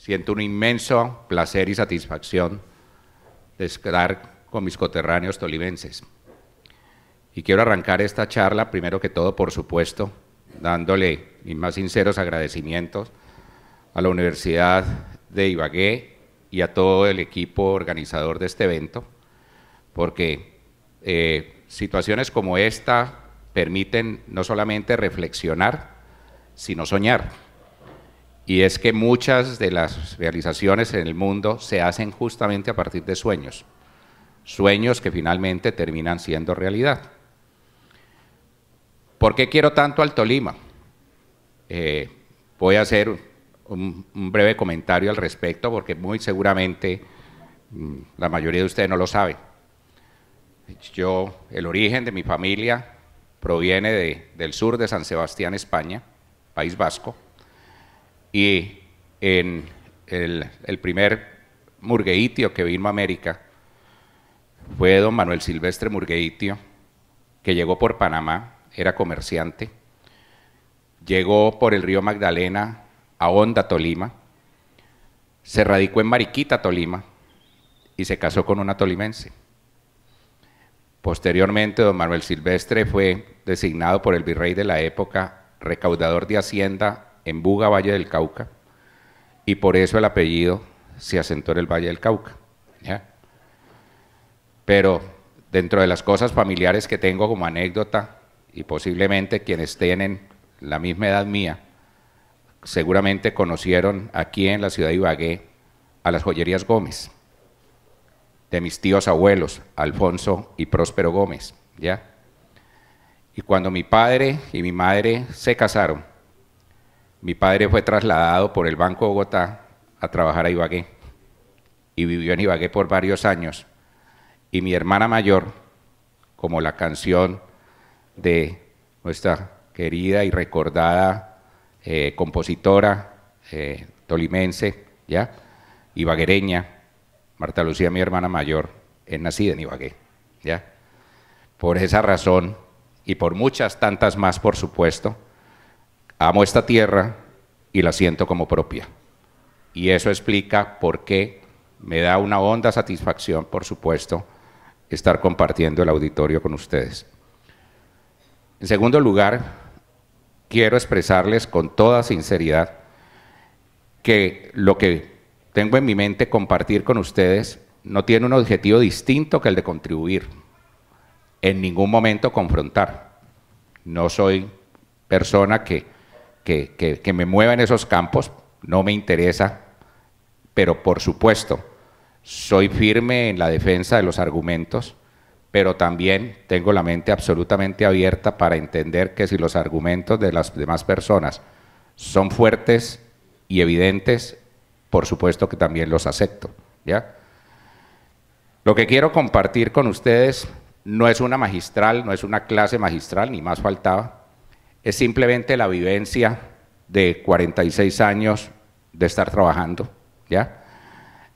siento un inmenso placer y satisfacción de estar con mis coterráneos tolimenses. Y quiero arrancar esta charla, primero que todo, por supuesto, dándole mis más sinceros agradecimientos a la Universidad de Ibagué y a todo el equipo organizador de este evento, porque eh, situaciones como esta permiten no solamente reflexionar, sino soñar. Y es que muchas de las realizaciones en el mundo se hacen justamente a partir de sueños, sueños que finalmente terminan siendo realidad. ¿Por qué quiero tanto al Tolima? Eh, voy a hacer un, breve comentario al respecto porque muy seguramente mm, la mayoría de ustedes no lo sabe. Yo, el origen de mi familia proviene del sur de San Sebastián, España, País Vasco, y en el, primer murgueitio que vino a América fue don Manuel Silvestre Murgueitio, que llegó por Panamá era comerciante, llegó por el río Magdalena a Honda, Tolima, se radicó en Mariquita, Tolima, y se casó con una tolimense. Posteriormente, don Manuel Silvestre fue designado por el virrey de la época recaudador de Hacienda en Buga, Valle del Cauca, y por eso el apellido se asentó en el Valle del Cauca. Pero dentro de las cosas familiares que tengo como anécdota, y posiblemente quienes tienen la misma edad mía, seguramente conocieron aquí en la ciudad de Ibagué a las joyerías Gómez, de mis tíos abuelos, Alfonso y Próspero Gómez, ¿ya? Y cuando mi padre y mi madre se casaron, mi padre fue trasladado por el Banco de Bogotá a trabajar a Ibagué y vivió en Ibagué por varios años. Y mi hermana mayor, como la canción de nuestra querida y recordada eh, compositora eh, tolimense, ¿ya? Ibaguereña, Marta Lucía, mi hermana mayor, es nacida en Ibagué, ¿ya? Por esa razón y por muchas tantas más, por supuesto, amo esta tierra y la siento como propia. Y eso explica por qué me da una honda satisfacción, por supuesto, estar compartiendo el auditorio con ustedes. En segundo lugar, quiero expresarles con toda sinceridad que lo que tengo en mi mente compartir con ustedes no tiene un objetivo distinto que el de contribuir, en ningún momento confrontar. No soy persona que, que, me mueva en esos campos, no me interesa, pero por supuesto, soy firme en la defensa de los argumentos pero también tengo la mente absolutamente abierta para entender que si los argumentos de las demás personas son fuertes y evidentes, por supuesto que también los acepto, ¿ya? Lo que quiero compartir con ustedes no es una magistral, no es una clase magistral, ni más faltaba, es simplemente la vivencia de 46 años de estar trabajando, ¿ya?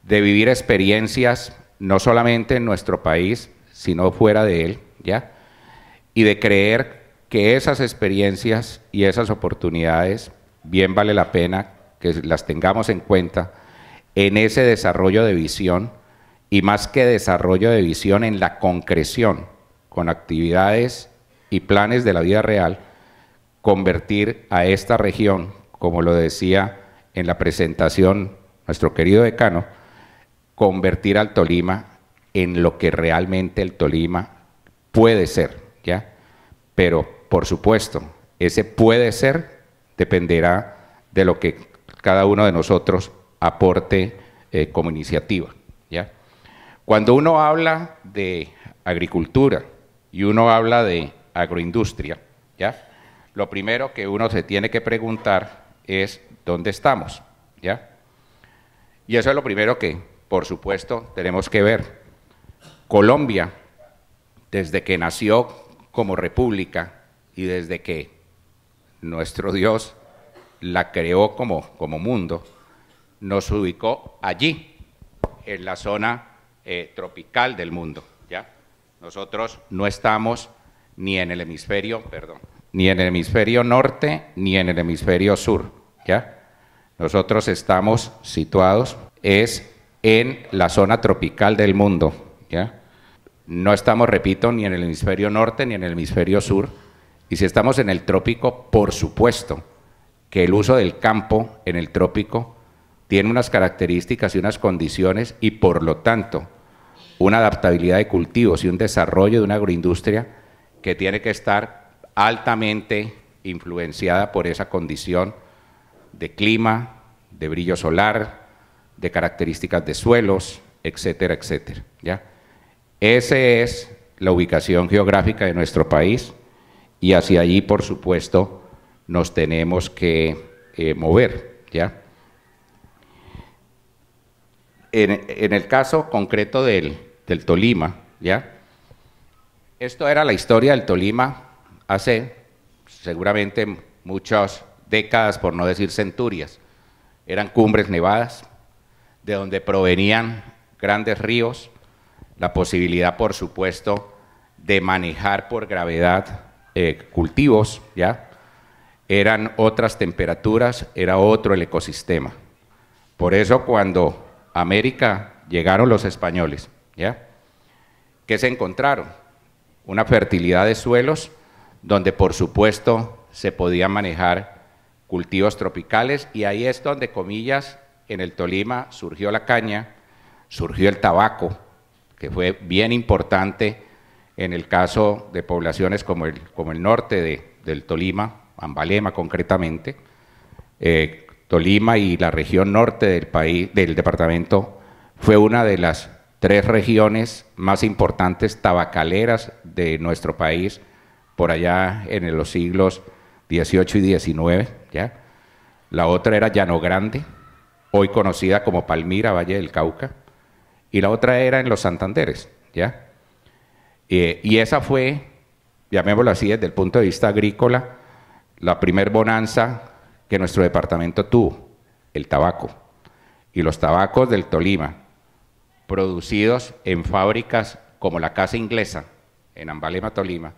De vivir experiencias no solamente en nuestro país, sino fuera de él, ¿ya? Y de creer que esas experiencias y esas oportunidades bien vale la pena que las tengamos en cuenta en ese desarrollo de visión y más que desarrollo de visión en la concreción con actividades y planes de la vida real, convertir a esta región, como lo decía en la presentación nuestro querido decano, convertir al Tolima en lo que realmente el Tolima puede ser, ¿ya? Pero, por supuesto, ese puede ser dependerá de lo que cada uno de nosotros aporte eh, como iniciativa, ¿ya? Cuando uno habla de agricultura y uno habla de agroindustria, ¿ya? Lo primero que uno se tiene que preguntar es ¿dónde estamos? ¿Ya? Y eso es lo primero que, por supuesto, tenemos que ver. Colombia, desde que nació como república y desde que nuestro Dios la creó como, como mundo, nos ubicó allí, en la zona eh, tropical del mundo. ¿ya? Nosotros no estamos ni en el hemisferio, perdón, ni en el hemisferio norte ni en el hemisferio sur. ¿ya? Nosotros estamos situados es en la zona tropical del mundo, ¿ya? No estamos, repito, ni en el hemisferio norte ni en el hemisferio sur. Y si estamos en el trópico, por supuesto que el uso del campo en el trópico tiene unas características y unas condiciones y por lo tanto una adaptabilidad de cultivos y un desarrollo de una agroindustria que tiene que estar altamente influenciada por esa condición de clima, de brillo solar, de características de suelos, etcétera, etcétera. ¿ya? Esa es la ubicación geográfica de nuestro país y hacia allí, por supuesto, nos tenemos que eh, mover. ¿ya? En, el caso concreto del, del Tolima, ¿ya? Esto era la historia del Tolima hace seguramente muchas décadas, por no decir centurias. Eran cumbres nevadas, de donde provenían grandes ríos, la posibilidad, por supuesto, de manejar por gravedad eh, cultivos, ¿ya? Eran otras temperaturas, era otro el ecosistema. Por eso cuando América llegaron los españoles, ¿ya? ¿Qué se encontraron? Una fertilidad de suelos donde por supuesto se podían manejar cultivos tropicales y ahí es donde, comillas, en el Tolima surgió la caña, surgió el tabaco, que fue bien importante en el caso de poblaciones como el, como el norte de, del Tolima, Ambalema concretamente, eh, Tolima y la región norte del país, del departamento, fue una de las tres regiones más importantes tabacaleras de nuestro país por allá en los siglos XVIII y XIX, ¿ya? La otra era Llano Grande, hoy conocida como Palmira, Valle del Cauca, y la otra era en los Santanderes, ¿ya? Eh, y esa fue, llamémoslo así, desde el punto de vista agrícola, la primer bonanza que nuestro departamento tuvo, el tabaco. Y los tabacos del Tolima, producidos en fábricas como la Casa Inglesa, en Ambalema, Tolima,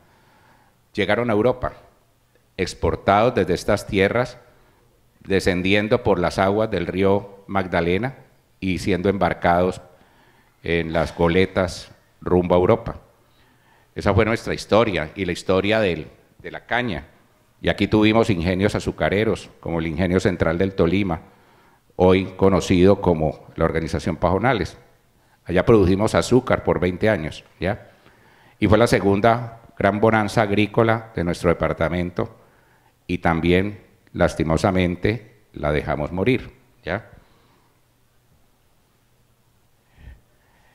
llegaron a Europa, exportados desde estas tierras, descendiendo por las aguas del río Magdalena y siendo embarcados en las goletas rumbo a Europa. Esa fue nuestra historia y la historia de la caña. Y aquí tuvimos ingenios azucareros, como el Ingenio Central del Tolima, hoy conocido como la Organización Pajonales. Allá produjimos azúcar por 20 años, ¿ya? Y fue la segunda gran bonanza agrícola de nuestro departamento y también, lastimosamente, la dejamos morir, ¿ya?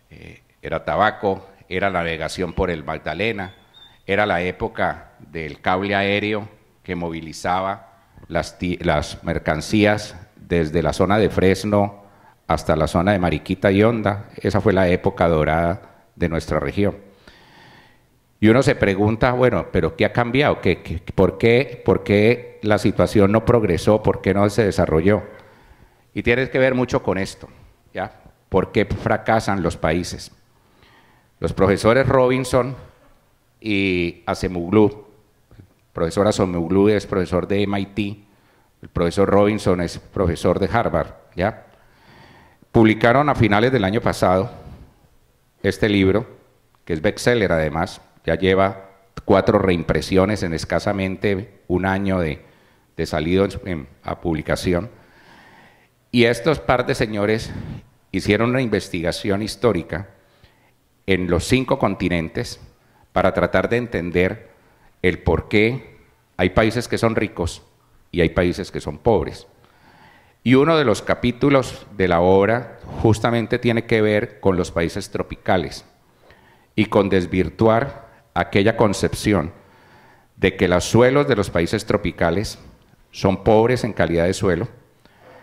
Eh, era tabaco, era navegación por el Magdalena, era la época del cable aéreo que movilizaba las, las mercancías desde la zona de Fresno hasta la zona de Mariquita y Honda. Esa fue la época dorada de nuestra región. Y uno se pregunta, bueno, pero ¿qué ha cambiado? ¿Qué, por, qué, ¿Por qué la situación no progresó? ¿Por qué no se desarrolló? Y tiene que ver mucho con esto, ¿ya? ¿Por qué fracasan los países? Los profesores Robinson y Acemoglu profesor Asomuglu es profesor de MIT, el profesor Robinson es profesor de Harvard, ¿ya? Publicaron a finales del año pasado este libro, que es bestseller además, ya lleva cuatro reimpresiones en escasamente un año de, salido a publicación. Y estos par de señores hicieron una investigación histórica en los cinco continentes para tratar de entender el por qué hay países que son ricos y hay países que son pobres. Y uno de los capítulos de la obra justamente tiene que ver con los países tropicales y con desvirtuar aquella concepción de que los suelos de los países tropicales son pobres en calidad de suelo,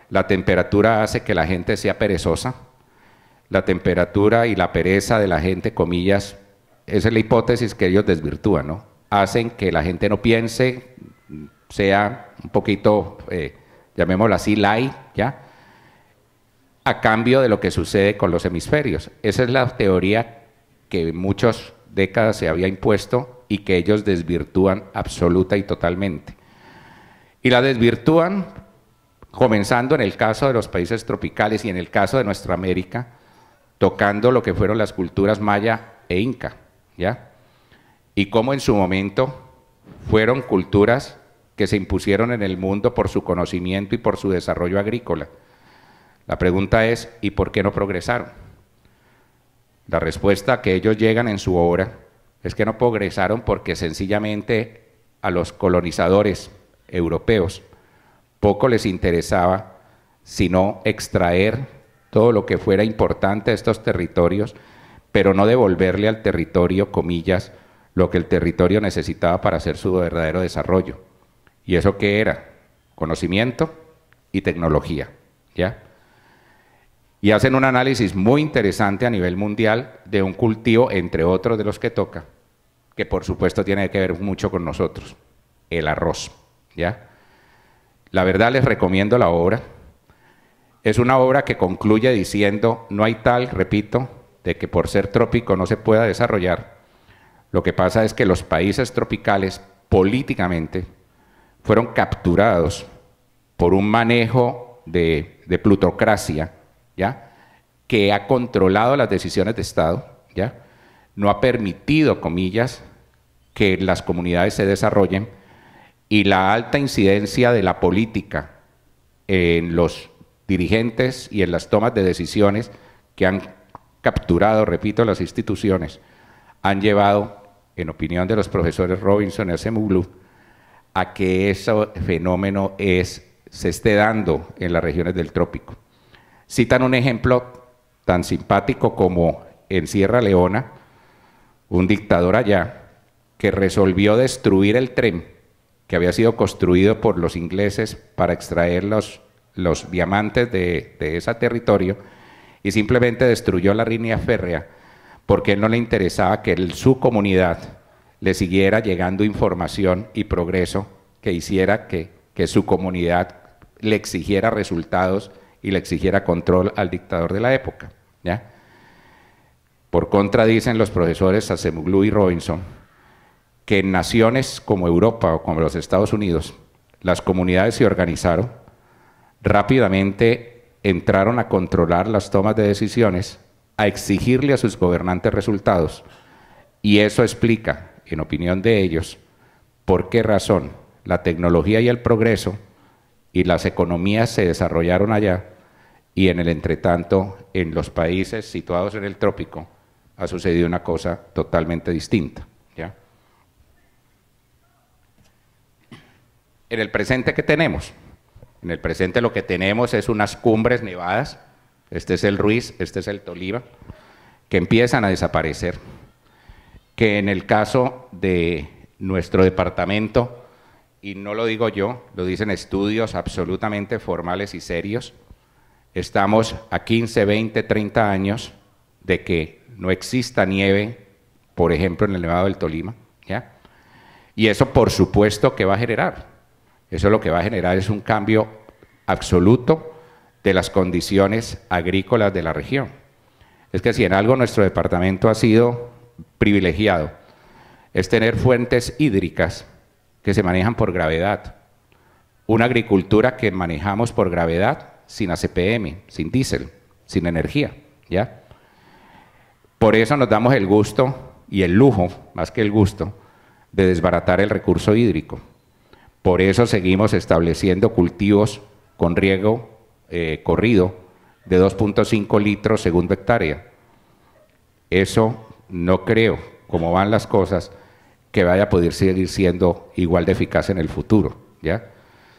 la temperatura hace que la gente sea perezosa, la temperatura y la pereza de la gente, comillas, es la hipótesis que ellos desvirtúan, ¿no? hacen que la gente no piense, sea un poquito, eh, llamémoslo así, light, ¿ya? A cambio de lo que sucede con los hemisferios. Esa es la teoría que muchas décadas se había impuesto y que ellos desvirtúan absoluta y totalmente. Y la desvirtúan comenzando en el caso de los países tropicales y en el caso de nuestra América, tocando lo que fueron las culturas maya e inca, ¿ya? Y cómo en su momento fueron culturas que se impusieron en el mundo por su conocimiento y por su desarrollo agrícola. La pregunta es, ¿y por qué no progresaron? La respuesta que ellos llegan en su obra es que no progresaron porque sencillamente a los colonizadores europeos poco les interesaba sino extraer todo lo que fuera importante de estos territorios, pero no devolverle al territorio, comillas, lo que el territorio necesitaba para hacer su verdadero desarrollo. ¿Y eso qué era? Conocimiento y tecnología, ¿ya? Y hacen un análisis muy interesante a nivel mundial de un cultivo, entre otros de los que toca, que por supuesto tiene que ver mucho con nosotros, el arroz, ¿ya? La verdad les recomiendo la obra. Es una obra que concluye diciendo, no hay tal, repito, de que por ser trópico no se pueda desarrollar. Lo que pasa es que los países tropicales políticamente fueron capturados por un manejo de, de plutocracia, ¿ya? que ha controlado las decisiones de Estado, ¿ya? no ha permitido, comillas, que las comunidades se desarrollen y la alta incidencia de la política en los dirigentes y en las tomas de decisiones que han capturado, repito, las instituciones, han llevado, en opinión de los profesores Robinson y Acemoglu, a que ese fenómeno se esté dando en las regiones del trópico. Citan un ejemplo tan simpático como en Sierra Leona, un dictador allá que resolvió destruir el tren que había sido construido por los ingleses para extraer los, los diamantes de, ese territorio y simplemente destruyó la línea férrea porque él no le interesaba que su comunidad le siguiera llegando información y progreso que hiciera que, que su comunidad le exigiera resultados y le exigiera control al dictador de la época. Por contra, dicen los profesores Acemoglu y Robinson, que en naciones como Europa o como los Estados Unidos, las comunidades se organizaron, rápidamente entraron a controlar las tomas de decisiones, a exigirle a sus gobernantes resultados. Y eso explica, en opinión de ellos, por qué razón la tecnología y el progreso y las economías se desarrollaron allá y en el entretanto en los países situados en el trópico ha sucedido una cosa totalmente distinta. en el presente que tenemos. En el presente lo que tenemos es unas cumbres nevadas, este es el Ruiz, este es el Toliva, que empiezan a desaparecer, que en el caso de nuestro departamento, y no lo digo yo, lo dicen estudios absolutamente formales y serios, estamos a 15, 20, 30 años de que no exista nieve, por ejemplo, en el Nevado del Tolima, ¿ya? Y eso por supuesto que va a generar eso lo que va a generar es un cambio absoluto de las condiciones agrícolas de la región. Es que si en algo nuestro departamento ha sido privilegiado, es tener fuentes hídricas que se manejan por gravedad. Una agricultura que manejamos por gravedad sin ACPM, sin diésel, sin energía, ¿ya? Por eso nos damos el gusto y el lujo, más que el gusto, de desbaratar el recurso hídrico. Por eso seguimos estableciendo cultivos con riego eh, corrido de 2.5 litros segundo hectárea. Eso no creo, como van las cosas, que vaya a poder seguir siendo igual de eficaz en el futuro. ¿ya?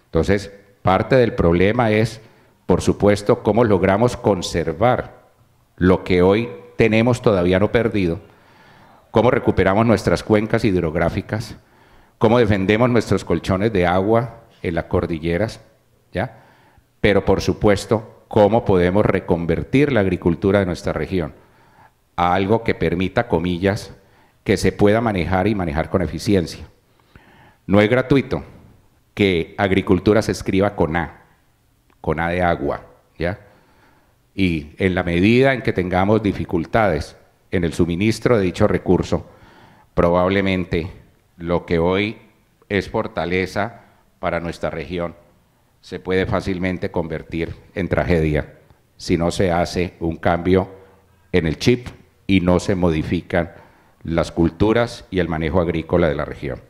Entonces, parte del problema es, por supuesto, cómo logramos conservar lo que hoy tenemos todavía no perdido, cómo recuperamos nuestras cuencas hidrográficas, cómo defendemos nuestros colchones de agua en las cordilleras, ¿ya? Pero por supuesto, cómo podemos reconvertir la agricultura de nuestra región a algo que permita, comillas, que se pueda manejar y manejar con eficiencia. No es gratuito que agricultura se escriba con A, con A de agua, ¿ya? Y en la medida en que tengamos dificultades en el suministro de dicho recurso, probablemente lo que hoy es fortaleza para nuestra región se puede fácilmente convertir en tragedia si no se hace un cambio en el chip y no se modifican las culturas y el manejo agrícola de la región.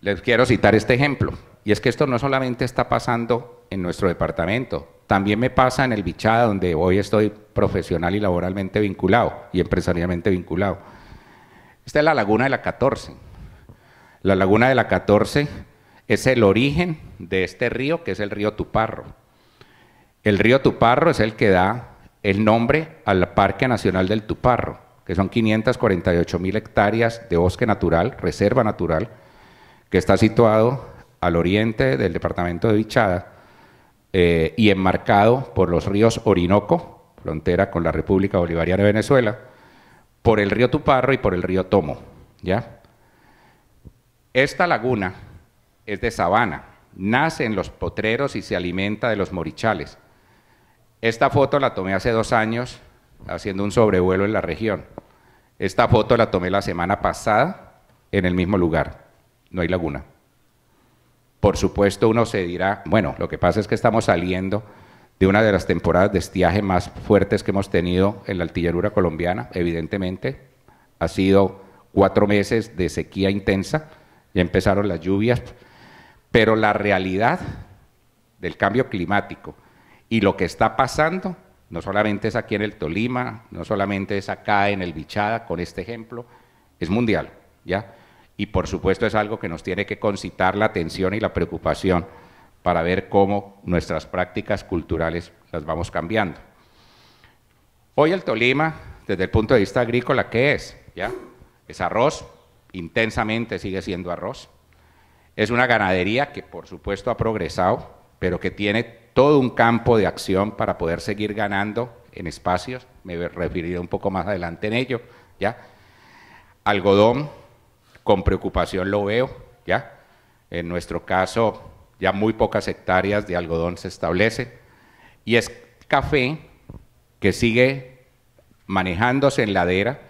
Les quiero citar este ejemplo, y es que esto no solamente está pasando en nuestro departamento, también me pasa en el Bichada, donde hoy estoy profesional y laboralmente vinculado y empresarialmente vinculado. Esta es la laguna de la 14. La laguna de la 14 es el origen de este río, que es el río Tuparro. El río Tuparro es el que da el nombre al Parque Nacional del Tuparro, que son 548 mil hectáreas de bosque natural, reserva natural, que está situado al oriente del departamento de Vichada eh, y enmarcado por los ríos Orinoco, frontera con la República Bolivariana de Venezuela, por el río Tuparro y por el río Tomo. ¿ya? Esta laguna es de sabana, nace en los potreros y se alimenta de los morichales. Esta foto la tomé hace dos años haciendo un sobrevuelo en la región. Esta foto la tomé la semana pasada en el mismo lugar. No hay laguna. Por supuesto uno se dirá, bueno, lo que pasa es que estamos saliendo de una de las temporadas de estiaje más fuertes que hemos tenido en la artillería colombiana, evidentemente. Ha sido cuatro meses de sequía intensa, ya empezaron las lluvias, pero la realidad del cambio climático y lo que está pasando, no solamente es aquí en el Tolima, no solamente es acá en el Bichada, con este ejemplo, es mundial, ¿ya? Y por supuesto es algo que nos tiene que concitar la atención y la preocupación para ver cómo nuestras prácticas culturales las vamos cambiando. Hoy el Tolima, desde el punto de vista agrícola, ¿qué es? ¿Ya? Es arroz, intensamente sigue siendo arroz. Es una ganadería que por supuesto ha progresado, pero que tiene todo un campo de acción para poder seguir ganando en espacios, me referiré un poco más adelante en ello, ¿ya? Algodón, con preocupación lo veo, ¿ya? En nuestro caso, ya muy pocas hectáreas de algodón se establecen, y es café que sigue manejándose en ladera,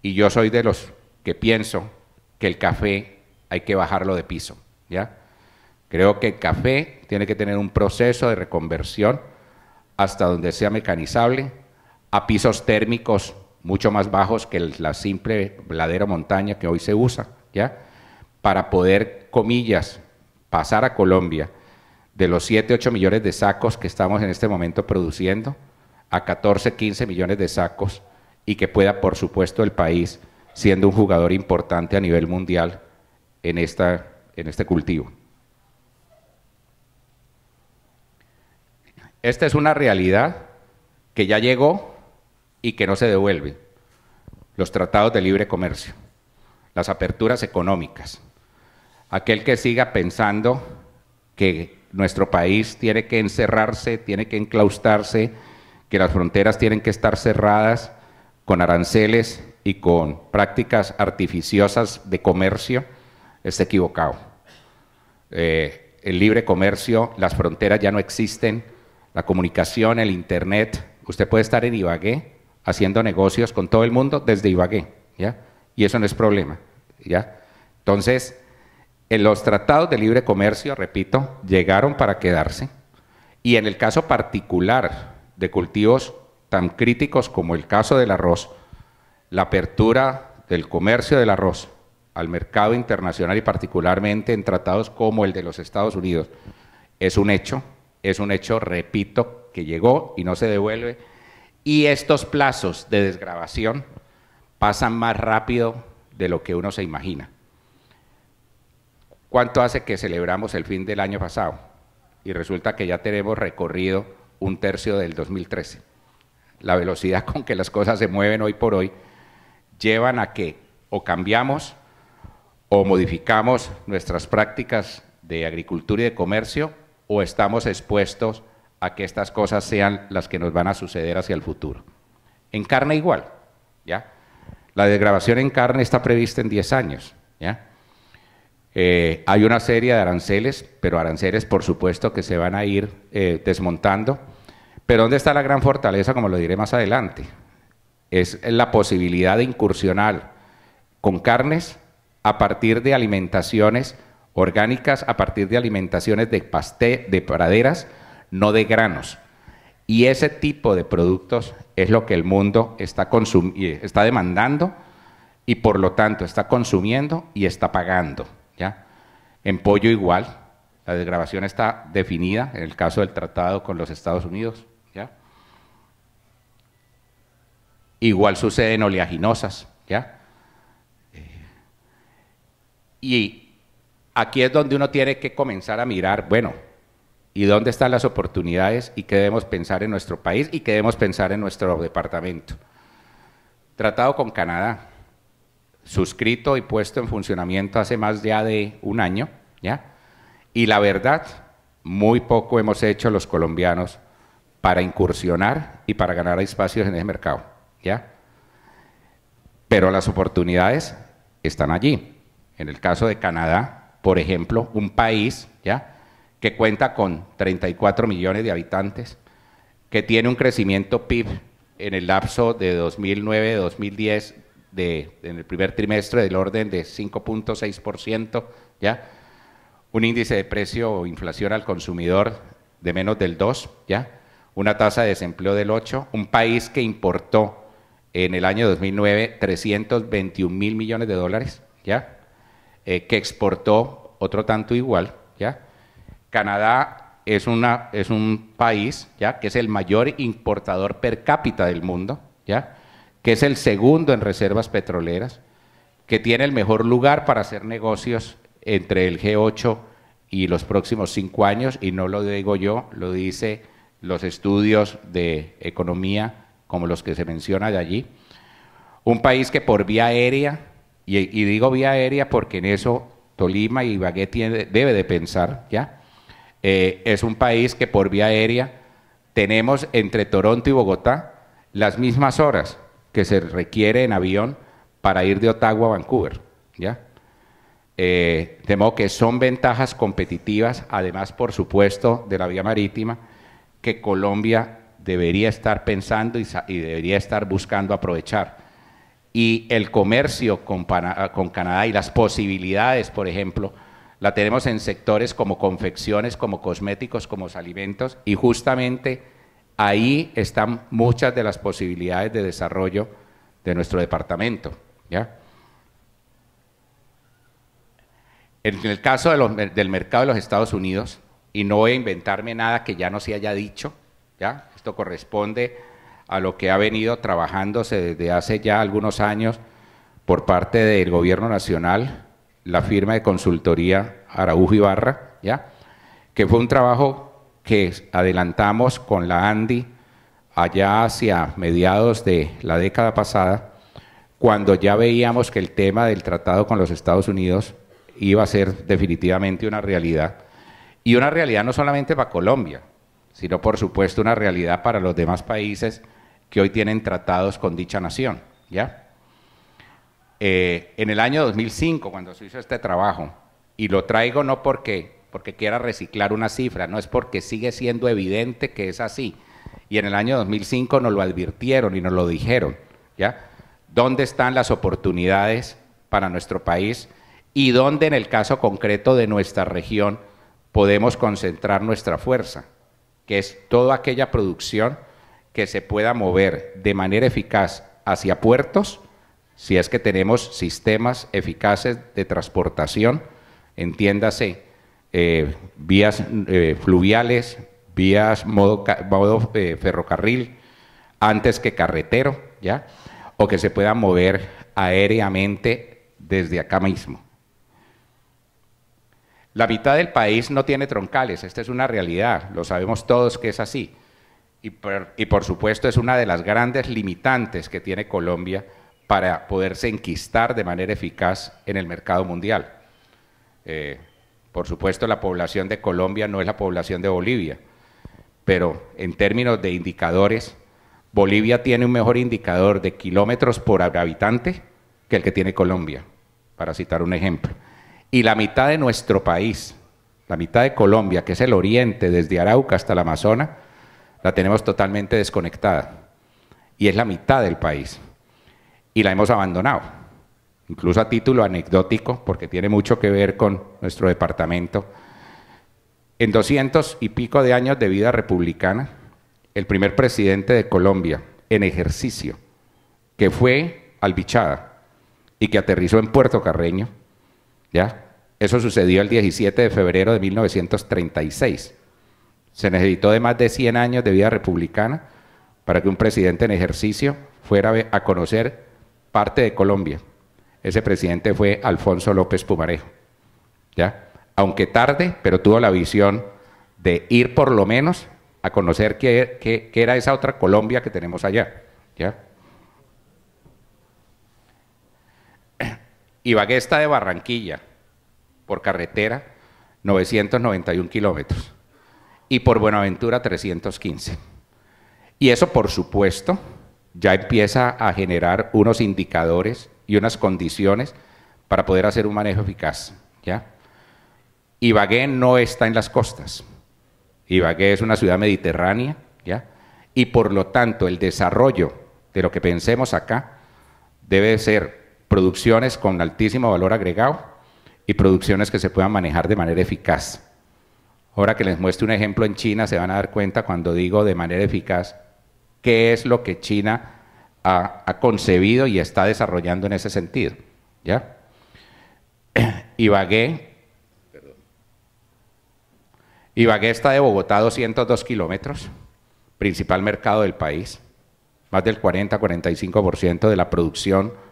y yo soy de los que pienso que el café hay que bajarlo de piso, ¿ya? Creo que el café tiene que tener un proceso de reconversión hasta donde sea mecanizable, a pisos térmicos mucho más bajos que la simple ladera montaña que hoy se usa, ¿ya? Para poder, comillas, pasar a Colombia de los 7, 8 millones de sacos que estamos en este momento produciendo a 14, 15 millones de sacos y que pueda, por supuesto, el país siendo un jugador importante a nivel mundial en, esta, en este cultivo. Esta es una realidad que ya llegó y que no se devuelve. Los tratados de libre comercio, las aperturas económicas. Aquel que siga pensando que nuestro país tiene que encerrarse, tiene que enclaustarse, que las fronteras tienen que estar cerradas con aranceles y con prácticas artificiosas de comercio, está equivocado. Eh, el libre comercio, las fronteras ya no existen, la comunicación, el Internet, usted puede estar en Ibagué haciendo negocios con todo el mundo desde Ibagué, ¿ya? Y eso no es problema, ¿ya? Entonces, en los tratados de libre comercio, repito, llegaron para quedarse, y en el caso particular de cultivos tan críticos como el caso del arroz, la apertura del comercio del arroz al mercado internacional y particularmente en tratados como el de los Estados Unidos es un hecho, es un hecho, repito, que llegó y no se devuelve. Y estos plazos de desgrabación pasan más rápido de lo que uno se imagina. ¿Cuánto hace que celebramos el fin del año pasado? Y resulta que ya tenemos recorrido un tercio del 2013. La velocidad con que las cosas se mueven hoy por hoy llevan a que o cambiamos o modificamos nuestras prácticas de agricultura y de comercio o estamos expuestos a que estas cosas sean las que nos van a suceder hacia el futuro. En carne igual, ¿ya? La desgrabación en carne está prevista en 10 años. Eh, hay una serie de aranceles, pero aranceles por supuesto que se van a ir eh, desmontando. Pero ¿dónde está la gran fortaleza? Como lo diré más adelante es la posibilidad de incursionar con carnes a partir de alimentaciones orgánicas a partir de alimentaciones de, pasté, de praderas, no de granos. Y ese tipo de productos es lo que el mundo está, demandando y por lo tanto está consumiendo y está pagando. ¿ya? En pollo igual, la desgrabación está definida en el caso del tratado con los Estados Unidos. ¿ya? Igual sucede en oleaginosas. ¿ya? Y aquí es donde uno tiene que comenzar a mirar, bueno, ¿y dónde están las oportunidades y qué debemos pensar en nuestro país y qué debemos pensar en nuestro departamento? Tratado con Canadá, suscrito y puesto en funcionamiento hace más ya de un año, ¿ya? Y la verdad, muy poco hemos hecho los colombianos para incursionar y para ganar espacios en ese mercado, ¿ya? Pero las oportunidades están allí. En el caso de Canadá, por ejemplo, un país ¿ya? que cuenta con 34 millones de habitantes, que tiene un crecimiento PIB en el lapso de 2009-2010 de, en el primer trimestre del orden de 5.6%, ¿ya? un índice de precio o inflación al consumidor de menos del 2, ¿ya? una tasa de desempleo del 8, un país que importó en el año 2009 321 mil millones de dólares, ¿ya? Eh, que exportó otro tanto igual, ¿ya? Canadá es, una, es un país, ¿ya? Que es el mayor importador per cápita del mundo, ¿ya? Que es el segundo en reservas petroleras, que tiene el mejor lugar para hacer negocios entre el G8 y los próximos cinco años, y no lo digo yo, lo dice los estudios de economía como los que se menciona de allí. Un país que por vía aérea y, digo vía aérea porque en eso Tolima y Ibagué debe de pensar, ¿ya? Eh, es un país que por vía aérea tenemos entre Toronto y Bogotá las mismas horas que se requiere en avión para ir de Ottawa a Vancouver, ¿ya? Eh, de modo que son ventajas competitivas, además, por supuesto, de la vía marítima, que Colombia debería estar pensando y debería estar buscando aprovechar y el comercio con, Canadá y las posibilidades, por ejemplo, la tenemos en sectores como confecciones, como cosméticos, como alimentos, y justamente ahí están muchas de las posibilidades de desarrollo de nuestro departamento. ¿ya? En el caso del mercado de los Estados Unidos, y no voy a inventarme nada que ya no se haya dicho, ¿ya? esto corresponde a lo que ha venido trabajándose desde hace ya algunos años por parte del gobierno nacional, la firma de consultoría Araujo Ibarra, ¿ya? que fue un trabajo que adelantamos con la ANDI allá hacia mediados de la década pasada, cuando ya veíamos que el tema del tratado con los Estados Unidos iba a ser definitivamente una realidad. Y una realidad no solamente para Colombia, sino por supuesto una realidad para los demás países que hoy tienen tratados con dicha nación. ¿ya? Eh, en el año 2005, cuando se hizo este trabajo, y lo traigo no porque, porque quiera reciclar una cifra, no es porque sigue siendo evidente que es así. Y en el año 2005 nos lo advirtieron y nos lo dijeron. ¿ya? ¿Dónde están las oportunidades para nuestro país y dónde en el caso concreto de nuestra región podemos concentrar nuestra fuerza? Que es toda aquella producción que se pueda mover de manera eficaz hacia puertos, si es que tenemos sistemas eficaces de transportación, entiéndase, eh, vías eh, fluviales, vías modo, eh, ferrocarril, antes que carretero, ¿ya? O que se pueda mover aéreamente desde acá mismo. La mitad del país no tiene troncales, esta es una realidad, lo sabemos todos que es así y por, supuesto es una de las grandes limitantes que tiene Colombia para poderse enquistar de manera eficaz en el mercado mundial. Eh, por supuesto, la población de Colombia no es la población de Bolivia, pero en términos de indicadores, Bolivia tiene un mejor indicador de kilómetros por habitante que el que tiene Colombia, para citar un ejemplo. Y la mitad de nuestro país, la mitad de Colombia, que es el oriente, desde Arauca hasta el Amazonas, la tenemos totalmente desconectada y es la mitad del país y la hemos abandonado. incluso a título anecdótico, porque tiene mucho que ver con nuestro departamento. En 200 y pico de años de vida republicana, el primer presidente de Colombia en ejercicio, que fue Albichada y que aterrizó en Puerto Carreño, ¿ya? Eso sucedió el 17 de febrero de 1936. Se necesitó de más de 100 años de vida republicana para que un presidente en ejercicio fuera a conocer parte de Colombia. Ese presidente fue Alfonso López Pumarejo. ¿ya? Aunque tarde, pero tuvo la visión de ir por lo menos a conocer qué, qué, era esa otra Colombia que tenemos allá. ¿ya? Ibagué está de Barranquilla, por carretera, 991 kilómetros, y por Buenaventura, 315. Y eso, por supuesto, ya empieza a generar unos indicadores y unas condiciones para poder hacer un manejo eficaz. ¿ya? Ibagué no está en las costas. Ibagué es una ciudad mediterránea, ¿ya? y por lo tanto el desarrollo de lo que pensemos acá debe ser producciones con altísimo valor agregado y producciones que se puedan manejar de manera eficaz. Ahora que les muestre un ejemplo en China, se van a dar cuenta cuando digo de manera eficaz, qué es lo que China ha, concebido y está desarrollando en ese sentido. ¿ya? Ibagué, Ibagué está de Bogotá a 202 kilómetros, principal mercado del país. Más del 40-45% de la producción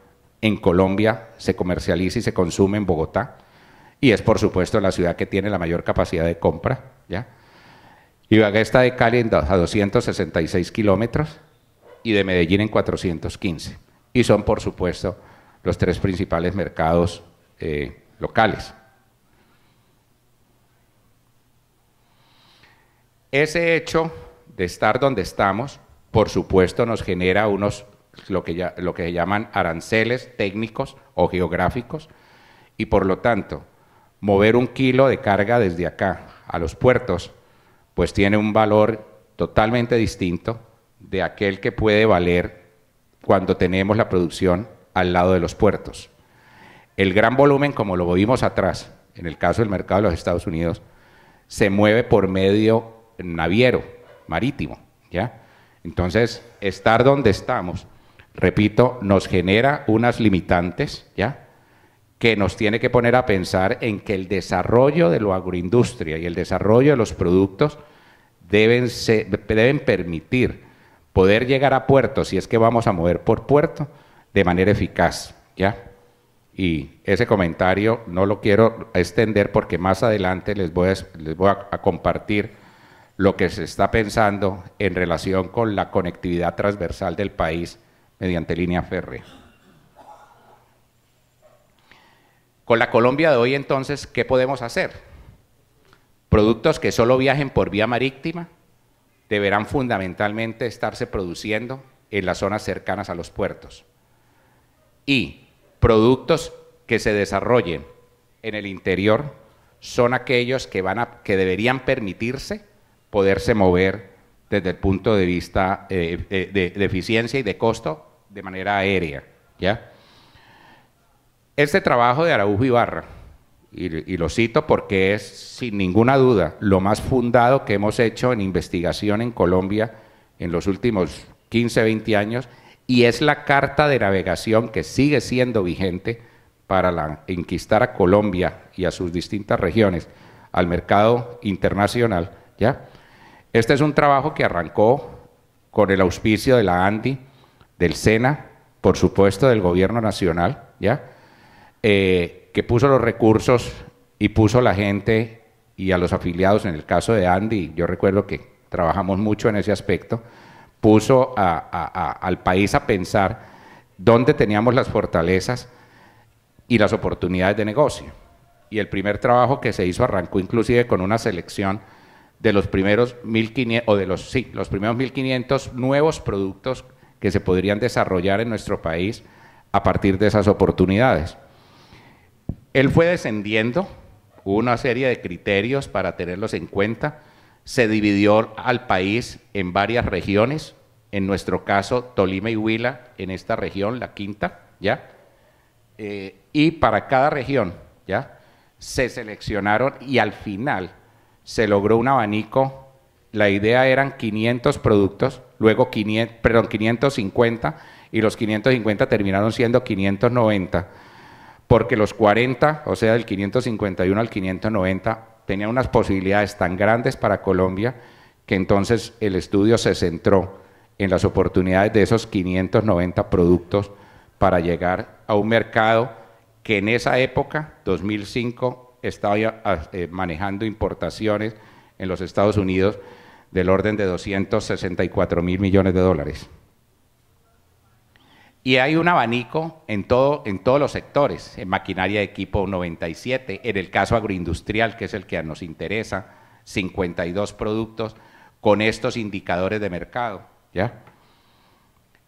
en Colombia se comercializa y se consume en Bogotá. Y es, por supuesto, la ciudad que tiene la mayor capacidad de compra. ¿ya? Ibagué está de Cali a 266 kilómetros y de Medellín en 415. Y son, por supuesto, los tres principales mercados eh, locales. Ese hecho de estar donde estamos, por supuesto, nos genera unos, lo que, ya, lo que llaman aranceles técnicos o geográficos, y por lo tanto, mover un kilo de carga desde acá a los puertos pues tiene un valor totalmente distinto de aquel que puede valer cuando tenemos la producción al lado de los puertos. El gran volumen, como lo vimos atrás, en el caso del mercado de los Estados Unidos, se mueve por medio naviero, marítimo, ¿ya? Entonces, estar donde estamos, repito, nos genera unas limitantes, ¿ya? que nos tiene que poner a pensar en que el desarrollo de la agroindustria y el desarrollo de los productos deben, deben permitir poder llegar a puerto, si es que vamos a mover por puerto, de manera eficaz. ¿ya? Y ese comentario no lo quiero extender porque más adelante les voy les voy a compartir lo que se está pensando en relación con la conectividad transversal del país mediante línea férrea. Con la Colombia de hoy entonces, ¿qué podemos hacer? Productos que solo viajen por vía marítima deberán fundamentalmente estarse produciendo en las zonas cercanas a los puertos. Y productos que se desarrollen en el interior son aquellos que, van a, que deberían permitirse poderse mover desde el punto de vista eh, eh, de, de, eficiencia y de costo de manera aérea. ¿ya? Este trabajo de Araújo Ibarra, y, y, lo cito porque es sin ninguna duda lo más fundado que hemos hecho en investigación en Colombia en los últimos 15, 20 años, y es la carta de navegación que sigue siendo vigente para la, enquistar a Colombia y a sus distintas regiones al mercado internacional. ¿ya? Este es un trabajo que arrancó con el auspicio de la ANDI, del SENA, por supuesto del Gobierno Nacional, ¿ya? Eh, que puso los recursos y puso la gente y a los afiliados, en el caso de Andy, yo recuerdo que trabajamos mucho en ese aspecto, puso al país a pensar dónde teníamos las fortalezas y las oportunidades de negocio. Y el primer trabajo que se hizo arrancó inclusive con una selección de los primeros 1500 o de los sí, los primeros 1500 nuevos productos que se podrían desarrollar en nuestro país a partir de esas oportunidades. Él fue descendiendo, hubo una serie de criterios para tenerlos en cuenta, se dividió al país en varias regiones, en nuestro caso Tolima y Huila, en esta región, la quinta, ¿ya? Eh, y para cada región, ¿ya? Se seleccionaron y al final se logró un abanico, la idea eran 500 productos, luego 500, perdón, 550 y los 550 terminaron siendo 590, porque los 40, o sea, del 551 al 590, tenían unas posibilidades tan grandes para Colombia que entonces el estudio se centró en las oportunidades de esos 590 productos para llegar a un mercado que en esa época, 2005, estaba eh, manejando importaciones en los Estados Unidos del orden de 264 mil millones de dólares. Y hay un abanico en, todo, en todos los sectores, en maquinaria de equipo 97, en el caso agroindustrial, que es el que nos interesa, 52 productos con estos indicadores de mercado, ¿ya?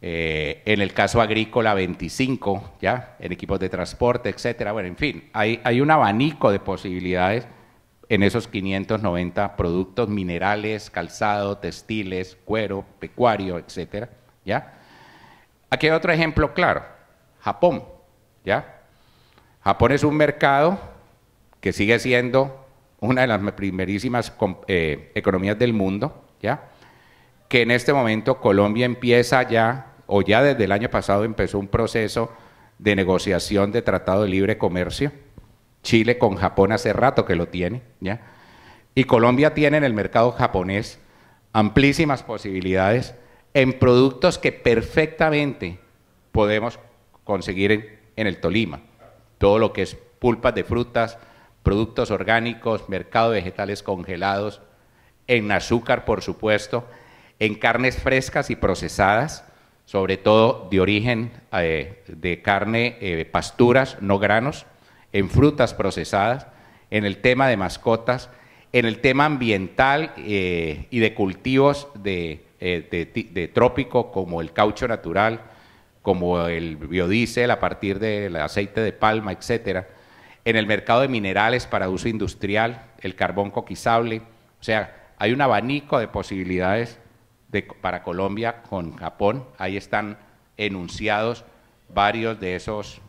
Eh, en el caso agrícola 25, ¿ya? En equipos de transporte, etcétera. Bueno, en fin, hay, hay un abanico de posibilidades en esos 590 productos minerales, calzado, textiles, cuero, pecuario, etcétera, ¿ya? Aquí hay otro ejemplo claro, Japón, ¿ya? Japón es un mercado que sigue siendo una de las primerísimas eh, economías del mundo, ¿ya? Que en este momento Colombia empieza ya, o ya desde el año pasado empezó un proceso de negociación de tratado de libre comercio. Chile con Japón hace rato que lo tiene, ¿ya? Y Colombia tiene en el mercado japonés amplísimas posibilidades en productos que perfectamente podemos conseguir en, el Tolima. Todo lo que es pulpas de frutas, productos orgánicos, mercado vegetales congelados, en azúcar, por supuesto, en carnes frescas y procesadas, sobre todo de origen eh, de carne, eh, pasturas, no granos, en frutas procesadas, en el tema de mascotas, en el tema ambiental eh, y de cultivos de eh, de, trópico como el caucho natural, como el biodiesel a partir del aceite de palma, etcétera, en el mercado de minerales para uso industrial, el carbón coquizable, o sea, hay un abanico de posibilidades para Colombia con Japón, ahí están enunciados varios de esos,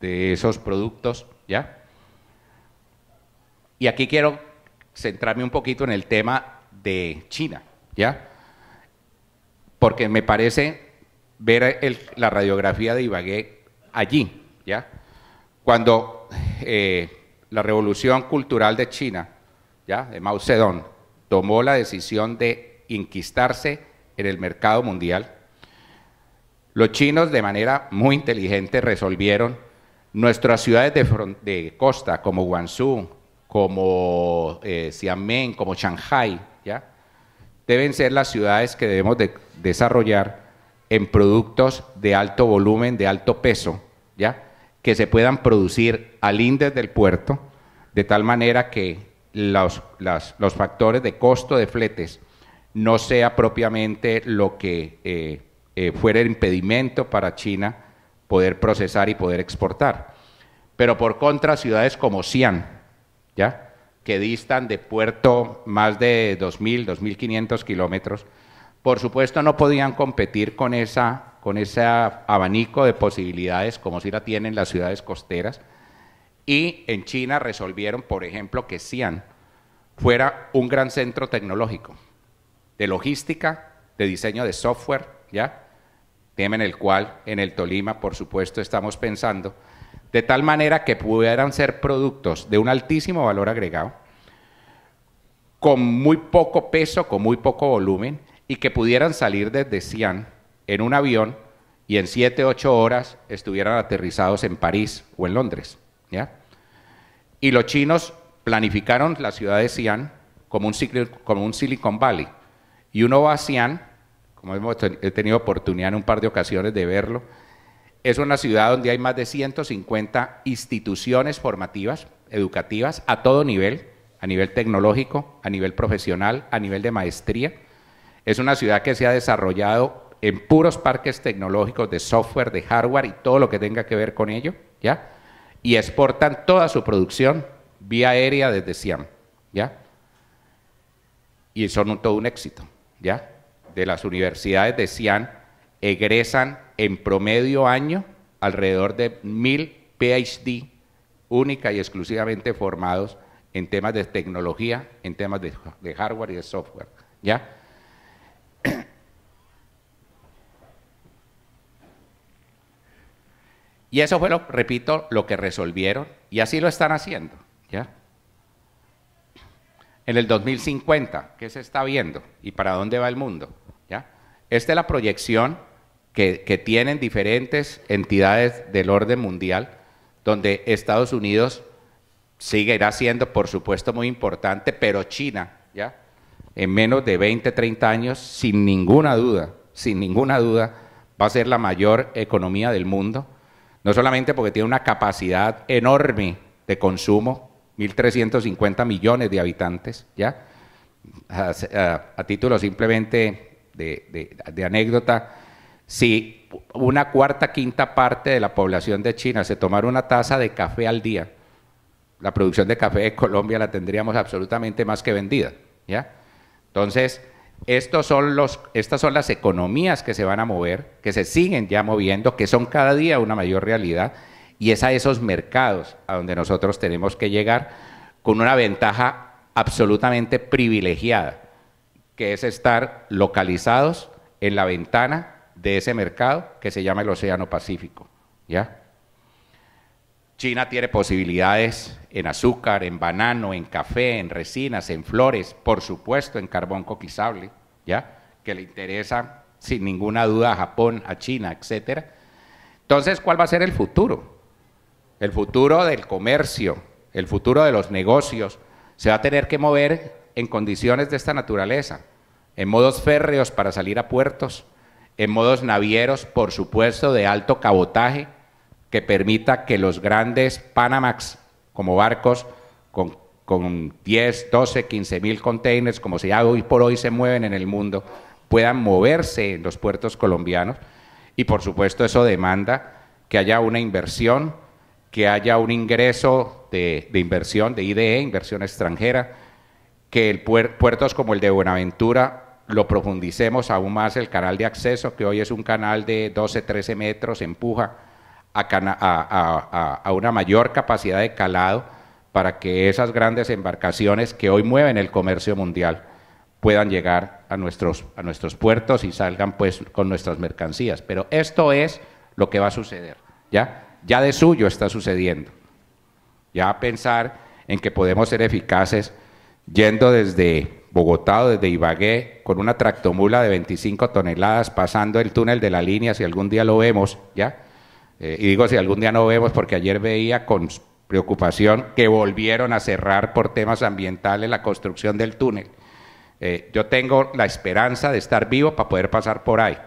de esos productos, ¿ya? Y aquí quiero centrarme un poquito en el tema de China, ¿ya? porque me parece ver la radiografía de Ibagué allí, ¿ya? Cuando eh, la revolución cultural de China, ¿ya? De Mao Zedong, tomó la decisión de inquistarse en el mercado mundial, los chinos de manera muy inteligente resolvieron nuestras ciudades de, costa como Guangzhou, como eh, Xiamen, como Shanghai, ¿ya? deben ser las ciudades que debemos de desarrollar en productos de alto volumen, de alto peso, ¿ya? que se puedan producir al índice del puerto, de tal manera que los, los factores de costo de fletes no sea propiamente lo que eh, eh, fuera el impedimento para China poder procesar y poder exportar. Pero por contra, ciudades como Xi'an, ¿ya? que distan de puerto más de 2.000, 2.500 kilómetros, por supuesto no podían competir con, esa, con ese abanico de posibilidades como si la tienen las ciudades costeras. Y en China resolvieron, por ejemplo, que Xi'an fuera un gran centro tecnológico de logística, de diseño de software, ¿ya? Tema en el cual en el Tolima, por supuesto, estamos pensando de tal manera que pudieran ser productos de un altísimo valor agregado, con muy poco peso, con muy poco volumen, y que pudieran salir desde Xi'an en un avión y en 7, 8 horas estuvieran aterrizados en París o en Londres. ¿ya? Y los chinos planificaron la ciudad de Xi'an como un, como un Silicon Valley. Y uno va a Xi'an, como hemos he tenido oportunidad en un par de ocasiones de verlo, es una ciudad donde hay más de 150 instituciones formativas, educativas, a todo nivel, a nivel tecnológico, a nivel profesional, a nivel de maestría. Es una ciudad que se ha desarrollado en puros parques tecnológicos de software, de hardware y todo lo que tenga que ver con ello, ¿ya? Y exportan toda su producción vía aérea desde Siam, ¿ya? Y son todo un éxito, ¿ya? De las universidades de Xi'an egresan en promedio año alrededor de mil PhD única y exclusivamente formados en temas de tecnología, en temas de, de hardware y de software. ¿Ya? Y eso fue, lo, repito, lo que resolvieron y así lo están haciendo. ¿ya? En el 2050, ¿qué se está viendo y para dónde va el mundo? Esta es la proyección que, que tienen diferentes entidades del orden mundial, donde Estados Unidos seguirá siendo, por supuesto, muy importante, pero China, ¿ya? en menos de 20, 30 años, sin ninguna duda, sin ninguna duda, va a ser la mayor economía del mundo no solamente porque tiene una capacidad enorme de consumo, 1.350 millones de habitantes, ¿ya? A, título simplemente de, anécdota, si una cuarta, quinta parte de la población de China se tomara una taza de café al día, la producción de café de Colombia la tendríamos absolutamente más que vendida, ¿ya? Entonces, estos son los, estas son las economías que se van a mover, que se siguen ya moviendo, que son cada día una mayor realidad, y es a esos mercados a donde nosotros tenemos que llegar con una ventaja absolutamente privilegiada, que es estar localizados en la ventana de ese mercado que se llama el Océano Pacífico. ¿ya? China tiene posibilidades en azúcar, en banano, en café, en resinas, en flores, por supuesto en carbón coquizable, ¿ya? Que le interesa sin ninguna duda a Japón, a China, etcétera. Entonces, ¿cuál va a ser el futuro? El futuro del comercio, el futuro de los negocios, se va a tener que mover en condiciones de esta naturaleza, en modos férreos para salir a puertos, en modos navieros, por supuesto, de alto cabotaje, que permita que los grandes Panamax como barcos con, 10, 12, 15 mil containers, como se ya hoy por hoy se mueven en el mundo, puedan moverse en los puertos colombianos. Y por supuesto eso demanda que haya una inversión, que haya un ingreso de, inversión, de IDE, inversión extranjera, que el puertos como el de Buenaventura lo profundicemos aún más el canal de acceso, que hoy es un canal de 12, 13 metros, empuja a, una mayor capacidad de calado para que esas grandes embarcaciones que hoy mueven el comercio mundial puedan llegar a nuestros, a nuestros puertos y salgan pues con nuestras mercancías. Pero esto es lo que va a suceder, ¿ya? Ya de suyo está sucediendo. Ya pensar en que podemos ser eficaces yendo desde Bogotá o desde Ibagué con una tractomula de 25 toneladas pasando el túnel de la línea, si algún día lo vemos, ¿ya? Eh, y digo si algún día no vemos, porque ayer veía con preocupación que volvieron a cerrar por temas ambientales la construcción del túnel. Eh, yo tengo la esperanza de estar vivo para poder pasar por ahí.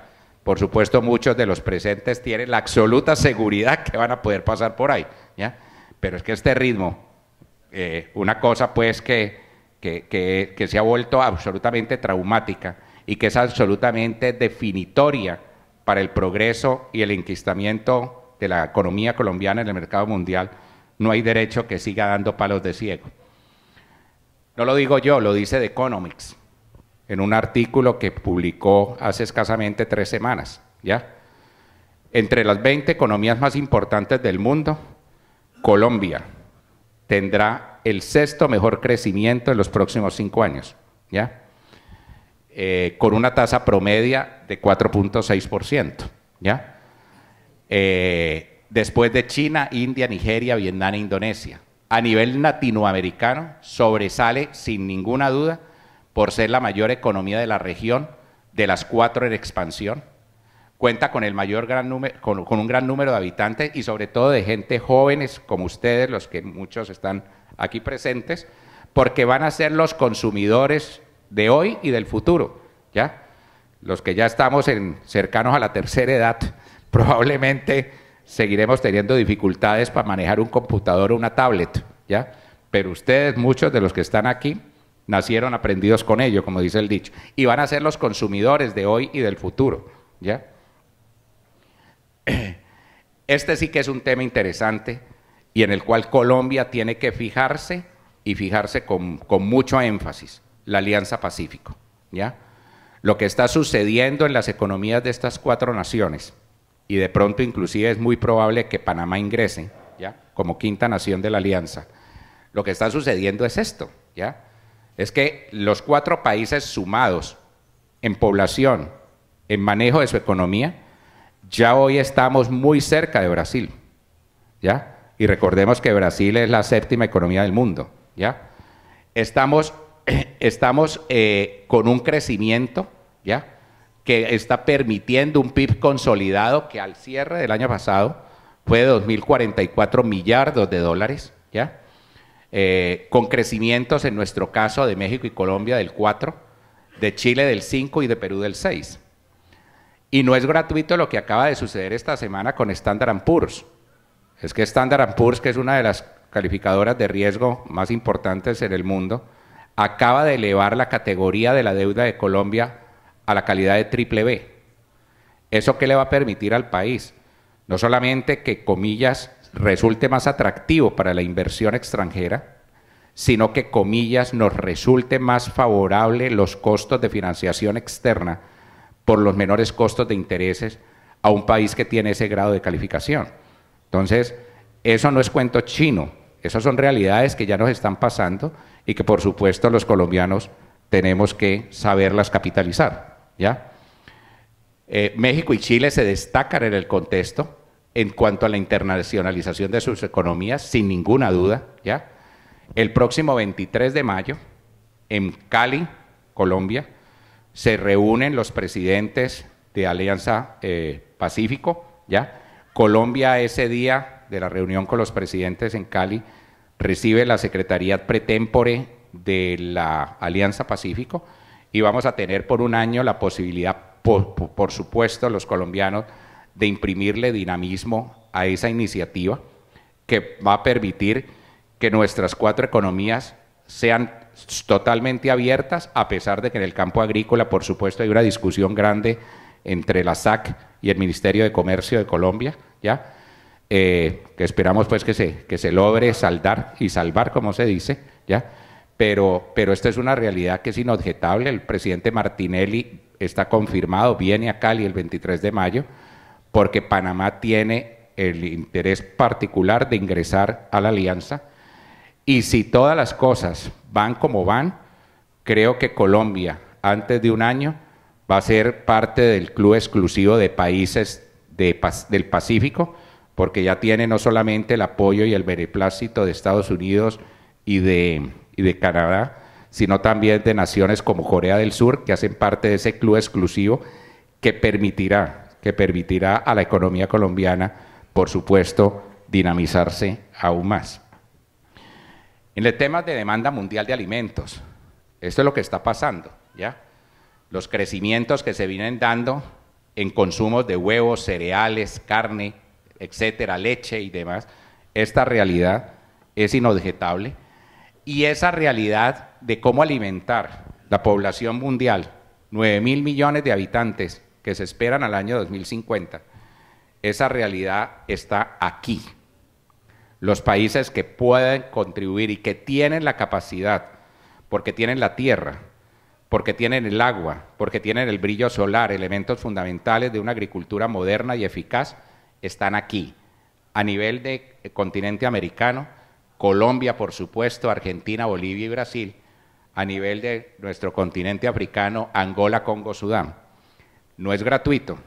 Por supuesto, muchos de los presentes tienen la absoluta seguridad que van a poder pasar por ahí. ¿ya? Pero es que este ritmo, eh, una cosa pues que, que, que, que se ha vuelto absolutamente traumática y que es absolutamente definitoria para el progreso y el enquistamiento de la economía colombiana en el mercado mundial, no hay derecho que siga dando palos de ciego. No lo digo yo, lo dice The Economics, en un artículo que publicó hace escasamente tres semanas, ¿ya? Entre las 20 economías más importantes del mundo, Colombia tendrá el sexto mejor crecimiento en los próximos cinco años, ¿ya? Eh, con una tasa promedia de 4.6%, ¿ya? Eh, después de China, India, Nigeria, Vietnam e Indonesia. A nivel latinoamericano, sobresale sin ninguna duda por ser la mayor economía de la región, de las cuatro en expansión. Cuenta con, el mayor gran número, con, un gran número de habitantes y sobre todo de gente jóvenes como ustedes, los que muchos están aquí presentes, porque van a ser los consumidores de hoy y del futuro, ¿ya? Los que ya estamos en, cercanos a la tercera edad, probablemente seguiremos teniendo dificultades para manejar un computador o una tablet, ¿ya? Pero ustedes, muchos de los que están aquí, nacieron aprendidos con ello, como dice el dicho, y van a ser los consumidores de hoy y del futuro, ¿ya? Este sí que es un tema interesante y en el cual Colombia tiene que fijarse y fijarse con, mucho énfasis, la Alianza Pacífico, ¿ya? Lo que está sucediendo en las economías de estas cuatro naciones, y de pronto inclusive es muy probable que Panamá ingrese, ¿ya? Como quinta nación de la alianza. Lo que está sucediendo es esto, ¿ya? Es que los cuatro países sumados en población, en manejo de su economía, ya hoy estamos muy cerca de Brasil, ¿ya? Y recordemos que Brasil es la séptima economía del mundo, ¿ya? Estamos, estamos eh, con un crecimiento, ¿ya? Que está permitiendo un PIB consolidado que al cierre del año pasado fue de 2.044 millardos de dólares, ¿ya? Eh, con crecimientos en nuestro caso de México y Colombia del 4, de Chile del 5 y de Perú del 6. Y no es gratuito lo que acaba de suceder esta semana con Standard Poor's. Es que Standard Poor's, que es una de las calificadoras de riesgo más importantes en el mundo, acaba de elevar la categoría de la deuda de Colombia a la calidad de triple B. ¿Eso qué le va a permitir al país? No solamente que, comillas, resulte más atractivo para la inversión extranjera, sino que, comillas, nos resulte más favorable los costos de financiación externa por los menores costos de intereses a un país que tiene ese grado de calificación. Entonces, eso no es cuento chino, esas son realidades que ya nos están pasando y que por supuesto los colombianos tenemos que saberlas capitalizar. ¿ya? Eh, México y Chile se destacan en el contexto en cuanto a la internacionalización de sus economías, sin ninguna duda. ¿ya? El próximo 23 de mayo, en Cali, Colombia, se reúnen los presidentes de Alianza eh, Pacífico, ¿ya? Colombia ese día de la reunión con los presidentes en Cali recibe la Secretaría Pretémpore de la Alianza Pacífico y vamos a tener por un año la posibilidad, por, por supuesto, los colombianos, de imprimirle dinamismo a esa iniciativa que va a permitir que nuestras cuatro economías sean totalmente abiertas, a pesar de que en el campo agrícola, por supuesto, hay una discusión grande entre la SAC y el Ministerio de Comercio de Colombia, ¿ya? Eh, que esperamos pues que se, que se logre saldar y salvar, como se dice, ¿ya? Pero, pero esta es una realidad que es inobjetable. El presidente Martinelli está confirmado, viene a Cali el 23 de mayo, porque Panamá tiene el interés particular de ingresar a la alianza y si todas las cosas van como van, creo que Colombia, antes de un año, va a ser parte del club exclusivo de países del Pacífico, porque ya tiene no solamente el apoyo y el beneplácito de Estados Unidos y de, y de Canadá, sino también de naciones como Corea del Sur, que hacen parte de ese club exclusivo que permitirá, que permitirá a la economía colombiana, por supuesto, dinamizarse aún más. En el tema de demanda mundial de alimentos, esto es lo que está pasando, ¿ya? Los crecimientos que se vienen dando en consumos de huevos, cereales, carne, etcétera, leche y demás, esta realidad es inobjetable y esa realidad de cómo alimentar la población mundial, 9 mil millones de habitantes que se esperan al año 2050, esa realidad está aquí, los países que pueden contribuir y que tienen la capacidad, porque tienen la tierra, porque tienen el agua, porque tienen el brillo solar, elementos fundamentales de una agricultura moderna y eficaz, están aquí. A nivel de continente americano, Colombia, por supuesto, Argentina, Bolivia y Brasil. A nivel de nuestro continente africano, Angola, Congo, Sudán. No es gratuito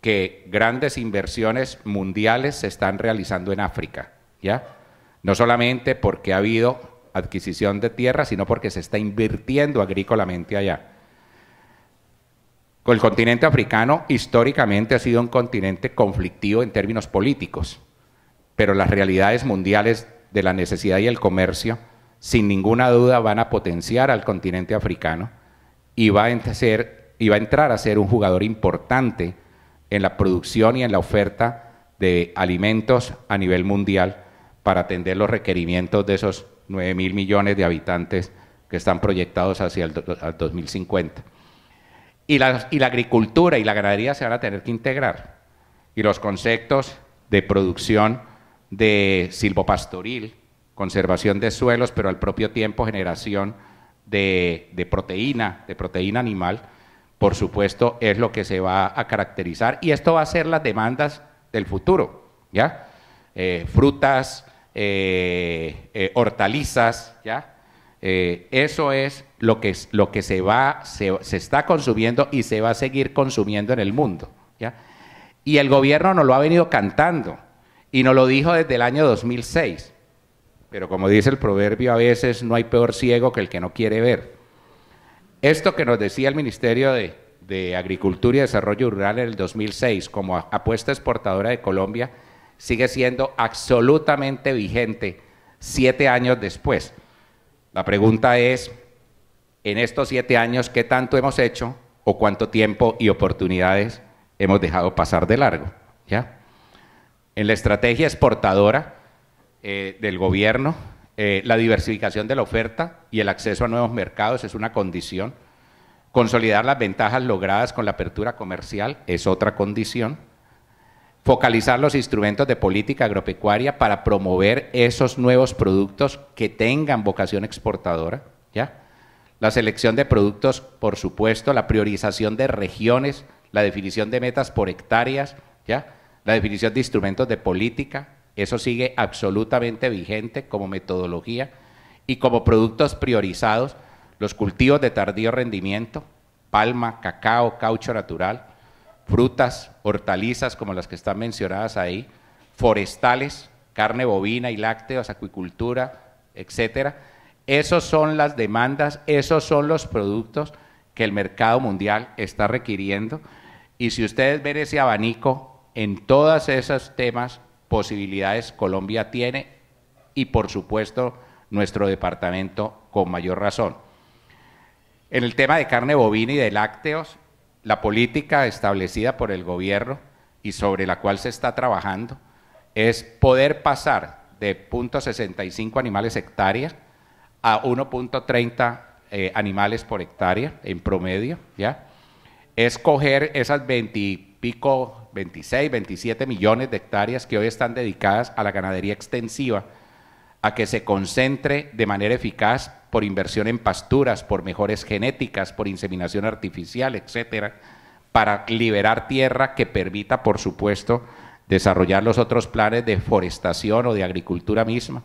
que grandes inversiones mundiales se están realizando en África ¿ya? No solamente porque ha habido adquisición de tierra, sino porque se está invirtiendo agrícolamente allá. El continente africano históricamente ha sido un continente conflictivo en términos políticos, pero las realidades mundiales de la necesidad y el comercio, sin ninguna duda, van a potenciar al continente africano y va a, y va a entrar a ser un jugador importante en la producción y en la oferta de alimentos a nivel mundial para atender los requerimientos de esos 9 mil millones de habitantes que están proyectados hacia el 2050. Y la, y la agricultura y la ganadería se van a tener que integrar. Y los conceptos de producción de silvopastoril, conservación de suelos, pero al propio tiempo generación de, de, proteína, de proteína animal, por supuesto, es lo que se va a caracterizar. Y esto va a ser las demandas del futuro, ¿ya? eh, frutas, eh, hortalizas, ¿ya? eso es lo que, lo que se, va, se, se, está consumiendo y se va a seguir consumiendo en el mundo, ¿ya? Y el gobierno nos lo ha venido cantando y nos lo dijo desde el año 2006. Pero como dice el proverbio, a veces no hay peor ciego que el que no quiere ver. Esto que nos decía el Ministerio de, Agricultura y Desarrollo Rural en el 2006 como apuesta exportadora de Colombia sigue siendo absolutamente vigente siete años después. La pregunta es, en estos siete años, ¿qué tanto hemos hecho o cuánto tiempo y oportunidades hemos dejado pasar de largo? ¿Ya? En la estrategia exportadora eh, del gobierno, eh, la diversificación de la oferta y el acceso a nuevos mercados es una condición. Consolidar las ventajas logradas con la apertura comercial es otra condición. Focalizar los instrumentos de política agropecuaria para promover esos nuevos productos que tengan vocación exportadora. ¿ya? La selección de productos, por supuesto, la priorización de regiones, la definición de metas por hectáreas, ¿ya? la definición de instrumentos de política, eso sigue absolutamente vigente como metodología y como productos priorizados, los cultivos de tardío rendimiento, palma, cacao, caucho natural, frutas, hortalizas como las que están mencionadas ahí, forestales, carne bovina y lácteos, acuicultura, etcétera. Esas son las demandas, esos son los productos que el mercado mundial está requiriendo. Y si ustedes ven ese abanico en todos esos temas, posibilidades Colombia tiene y por supuesto nuestro departamento con mayor razón. En el tema de carne bovina y de lácteos, la política establecida por el gobierno y sobre la cual se está trabajando es poder pasar de 0.65 animales hectárea a 1.30 eh, animales por hectárea en promedio, ¿ya? Es esas 20 pico, 26, 27 millones de hectáreas que hoy están dedicadas a la ganadería extensiva, a que se concentre de manera eficaz por inversión en pasturas, por mejores genéticas, por inseminación artificial, etcétera, para liberar tierra que permita, por supuesto, desarrollar los otros planes de forestación o de agricultura misma.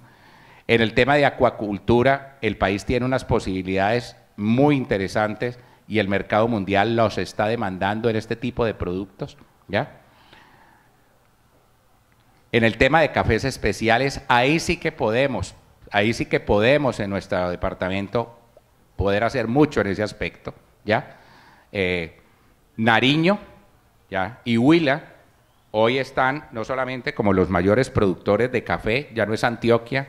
En el tema de acuacultura, el país tiene unas posibilidades muy interesantes y el mercado mundial los está demandando en este tipo de productos, ¿ya? En el tema de cafés especiales, ahí sí que podemos, ahí sí que podemos en nuestro departamento poder hacer mucho en ese aspecto, ¿ya? Eh, Nariño, ¿ya? Y Huila hoy están no solamente como los mayores productores de café, ya no es Antioquia,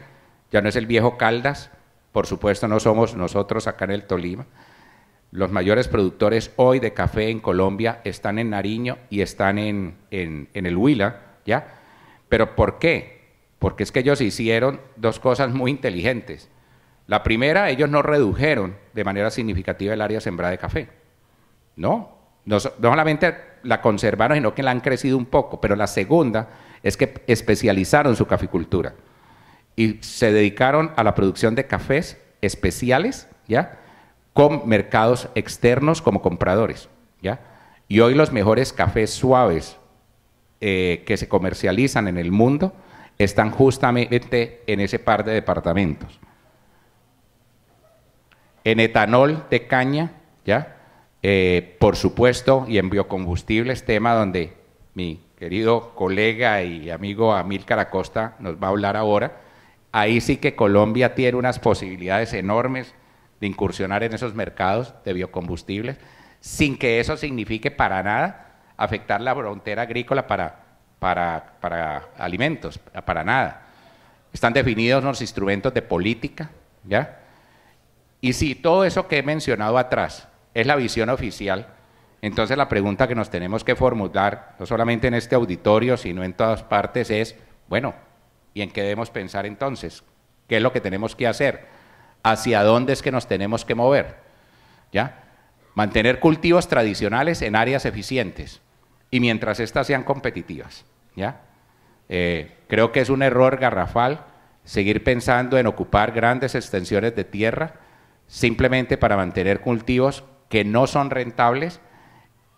ya no es el viejo Caldas, por supuesto no somos nosotros acá en el Tolima, los mayores productores hoy de café en Colombia están en Nariño y están en, el Huila, ¿ya? ¿Pero por qué? Porque es que ellos hicieron dos cosas muy inteligentes. La primera, ellos no redujeron de manera significativa el área sembrada de café. No, no, no solamente la conservaron, sino que la han crecido un poco. Pero la segunda es que especializaron su caficultura y se dedicaron a la producción de cafés especiales, ¿ya? con mercados externos como compradores. ¿ya? Y hoy los mejores cafés suaves eh, que se comercializan en el mundo están justamente en ese par de departamentos. En etanol de caña, ¿ya? Eh, por supuesto, y en biocombustibles, tema donde mi querido colega y amigo Amílcar Acosta nos va a hablar ahora, ahí sí que Colombia tiene unas posibilidades enormes de incursionar en esos mercados de biocombustibles, sin que eso signifique para nada afectar la frontera agrícola para, para, para alimentos, para nada. Están definidos los instrumentos de política, ¿ya? Y si todo eso que he mencionado atrás es la visión oficial, entonces la pregunta que nos tenemos que formular, no solamente en este auditorio, sino en todas partes, es, bueno, ¿y en qué debemos pensar entonces? ¿Qué es lo que tenemos que hacer? hacia dónde es que nos tenemos que mover. ¿Ya? Mantener cultivos tradicionales en áreas eficientes y mientras éstas sean competitivas. ¿Ya? Eh, creo que es un error garrafal seguir pensando en ocupar grandes extensiones de tierra simplemente para mantener cultivos que no son rentables,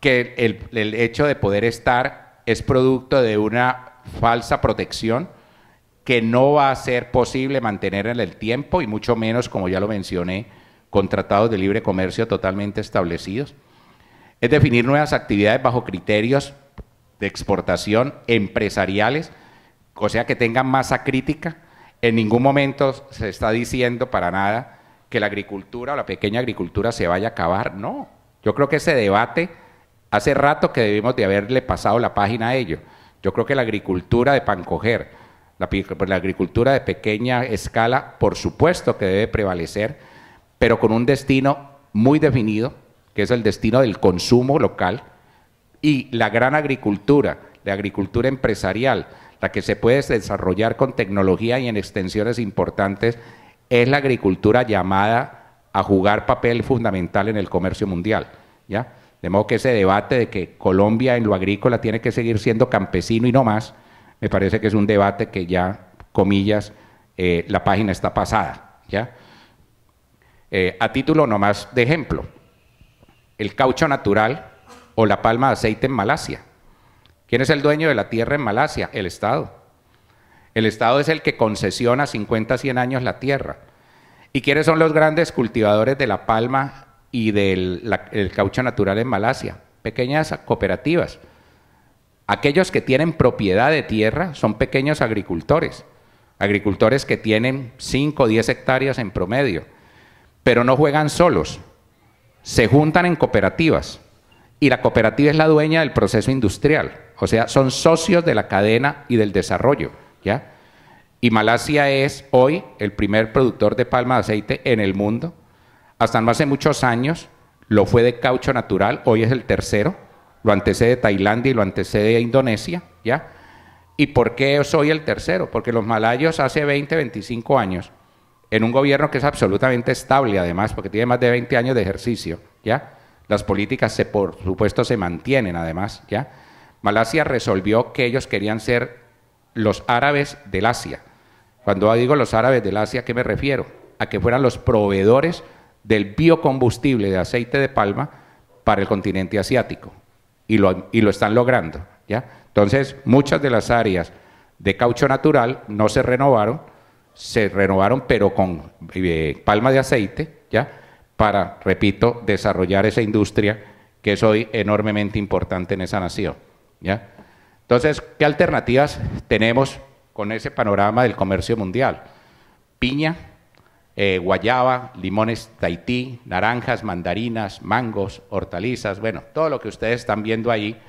que el, el hecho de poder estar es producto de una falsa protección que no va a ser posible mantener en el tiempo y mucho menos, como ya lo mencioné, con tratados de libre comercio totalmente establecidos. Es definir nuevas actividades bajo criterios de exportación empresariales, o sea, que tengan masa crítica. En ningún momento se está diciendo para nada que la agricultura o la pequeña agricultura se vaya a acabar. No, yo creo que ese debate hace rato que debimos de haberle pasado la página a ello. Yo creo que la agricultura de pancoger, la, la agricultura de pequeña escala, por supuesto que debe prevalecer, pero con un destino muy definido, que es el destino del consumo local, y la gran agricultura, la agricultura empresarial, la que se puede desarrollar con tecnología y en extensiones importantes, es la agricultura llamada a jugar papel fundamental en el comercio mundial. ¿ya? De modo que ese debate de que Colombia en lo agrícola tiene que seguir siendo campesino y no más, me parece que es un debate que ya, comillas, eh, la página está pasada. ¿ya? Eh, a título nomás de ejemplo, el caucho natural o la palma de aceite en Malasia. ¿Quién es el dueño de la tierra en Malasia? El Estado. El Estado es el que concesiona 50, 100 años la tierra. ¿Y quiénes son los grandes cultivadores de la palma y del caucho natural en Malasia? Pequeñas cooperativas. Aquellos que tienen propiedad de tierra son pequeños agricultores, agricultores que tienen 5 o 10 hectáreas en promedio, pero no juegan solos, se juntan en cooperativas y la cooperativa es la dueña del proceso industrial, o sea, son socios de la cadena y del desarrollo, ¿ya? Y Malasia es hoy el primer productor de palma de aceite en el mundo. Hasta no hace muchos años lo fue de caucho natural, hoy es el tercero lo antecede Tailandia y lo antecede Indonesia, ¿ya? ¿Y por qué soy el tercero? Porque los malayos hace 20, 25 años, en un gobierno que es absolutamente estable además, porque tiene más de 20 años de ejercicio, ¿ya? Las políticas, se, por supuesto, se mantienen además, ¿ya? Malasia resolvió que ellos querían ser los árabes del Asia. Cuando digo los árabes del Asia, ¿a qué me refiero? A que fueran los proveedores del biocombustible de aceite de palma para el continente asiático y lo, y lo están logrando. ¿ya? Entonces, muchas de las áreas de caucho natural no se renovaron, se renovaron pero con eh, palma de aceite, ¿ya? para, repito, desarrollar esa industria que es hoy enormemente importante en esa nación. ¿ya? Entonces, ¿qué alternativas tenemos con ese panorama del comercio mundial? Piña, eh, guayaba, limones Tahití, naranjas, mandarinas, mangos, hortalizas, bueno, todo lo que ustedes están viendo ahí,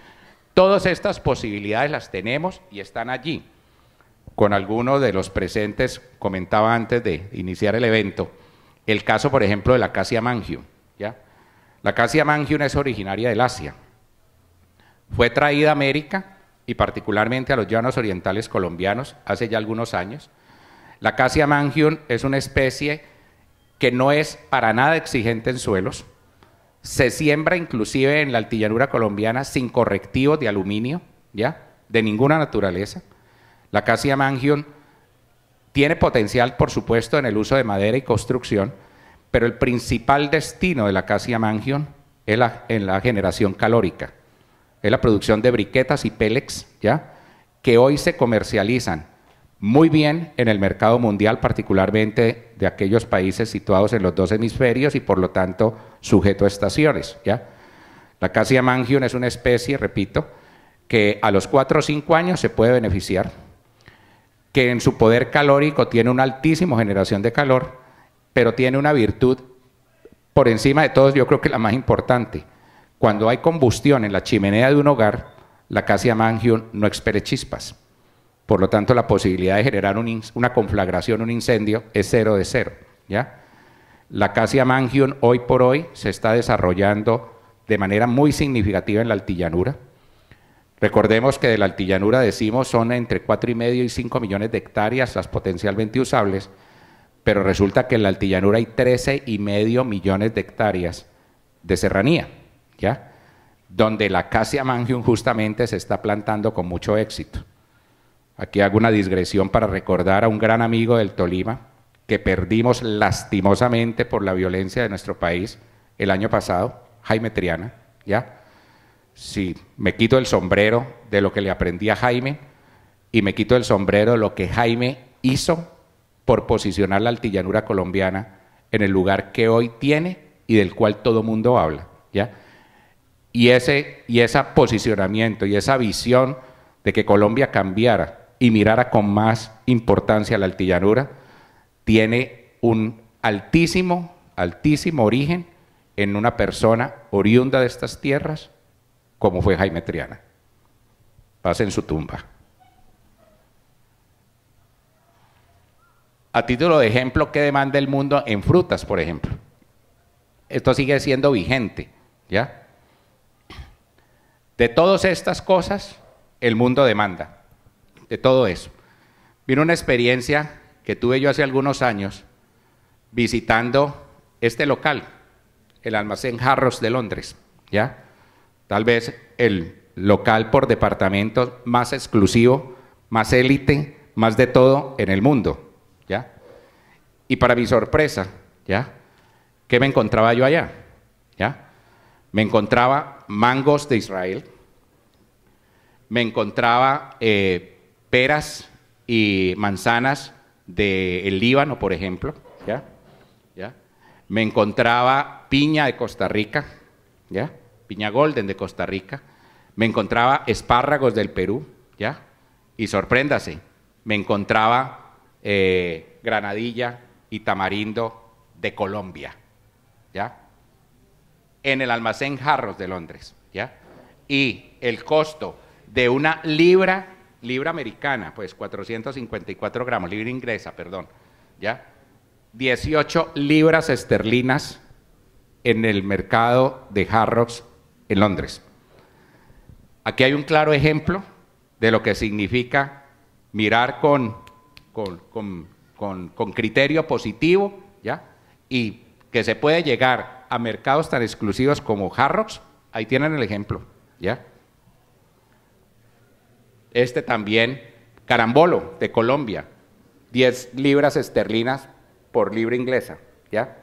todas estas posibilidades las tenemos y están allí. Con algunos de los presentes comentaba antes de iniciar el evento, el caso, por ejemplo, de la Cassia mangium. La Cassia mangium es originaria del Asia. Fue traída a América y particularmente a los llanos orientales colombianos hace ya algunos años la Cassia mangium es una especie que no es para nada exigente en suelos. Se siembra inclusive en la altillanura colombiana sin correctivos de aluminio, ¿ya? De ninguna naturaleza. La Cassia mangium tiene potencial, por supuesto, en el uso de madera y construcción, pero el principal destino de la Cassia mangium es la, en la generación calórica. Es la producción de briquetas y pellets, ¿ya? Que hoy se comercializan muy bien en el mercado mundial, particularmente de aquellos países situados en los dos hemisferios y por lo tanto sujeto a estaciones. La Cassia mangium es una especie, repito, que a los 4 o 5 años se puede beneficiar, que en su poder calórico tiene una altísima generación de calor, pero tiene una virtud por encima de todos, yo creo que la más importante. Cuando hay combustión en la chimenea de un hogar, la Cassia mangium no expere chispas. Por lo tanto, la posibilidad de generar una conflagración, un incendio, es cero de cero. ¿ya? La Cassia mangium hoy por hoy se está desarrollando de manera muy significativa en la altillanura. Recordemos que de la altillanura decimos son entre 4,5 y medio y 5 millones de hectáreas las potencialmente usables, pero resulta que en la altillanura hay 13 y medio millones de hectáreas de serranía, ¿ya? donde la Cassia mangium justamente se está plantando con mucho éxito. Aquí hago una digresión para recordar a un gran amigo del Tolima que perdimos lastimosamente por la violencia de nuestro país el año pasado, Jaime Triana, ¿ya? Si me quito el sombrero de lo que le aprendí a Jaime y me quito el sombrero de lo que Jaime hizo por posicionar la altillanura colombiana en el lugar que hoy tiene y del cual todo mundo habla, ¿ya? Y ese y ese posicionamiento y esa visión de que Colombia cambiara y mirara con más importancia la altillanura tiene un altísimo, altísimo origen en una persona oriunda de estas tierras, como fue Jaime Triana. Pasa en su tumba. A título de ejemplo, ¿qué demanda el mundo en frutas, por ejemplo? Esto sigue siendo vigente, ¿ya? De todas estas cosas, el mundo demanda, de todo eso. Vino una experiencia que tuve yo hace algunos años visitando este local, el almacén Harros de Londres, ¿ya? Tal vez el local por departamento más exclusivo, más élite, más de todo en el mundo, ¿ya? Y para mi sorpresa, ¿ya? ¿Qué me encontraba yo allá? ¿Ya? Me encontraba mangos de Israel, me encontraba eh, peras y manzanas del Líbano, por ejemplo, ¿ya? ¿ya? Me encontraba piña de Costa Rica, ¿ya? Piña Golden de Costa Rica. Me encontraba espárragos del Perú, ¿ya? Y sorpréndase, me encontraba eh, granadilla y tamarindo de Colombia, ¿ya? En el almacén Jarros de Londres, ¿ya? Y el costo de una libra, libra americana, pues 454 gramos, libra inglesa, perdón, ¿ya? 18 libras esterlinas en el mercado de Harrods en Londres. Aquí hay un claro ejemplo de lo que significa mirar con, con, criterio positivo, ¿ya? Y que se puede llegar a mercados tan exclusivos como Harrods, ahí tienen el ejemplo, ¿ya? Este también, Carambolo, de Colombia, 10 libras esterlinas por libra inglesa, ¿ya?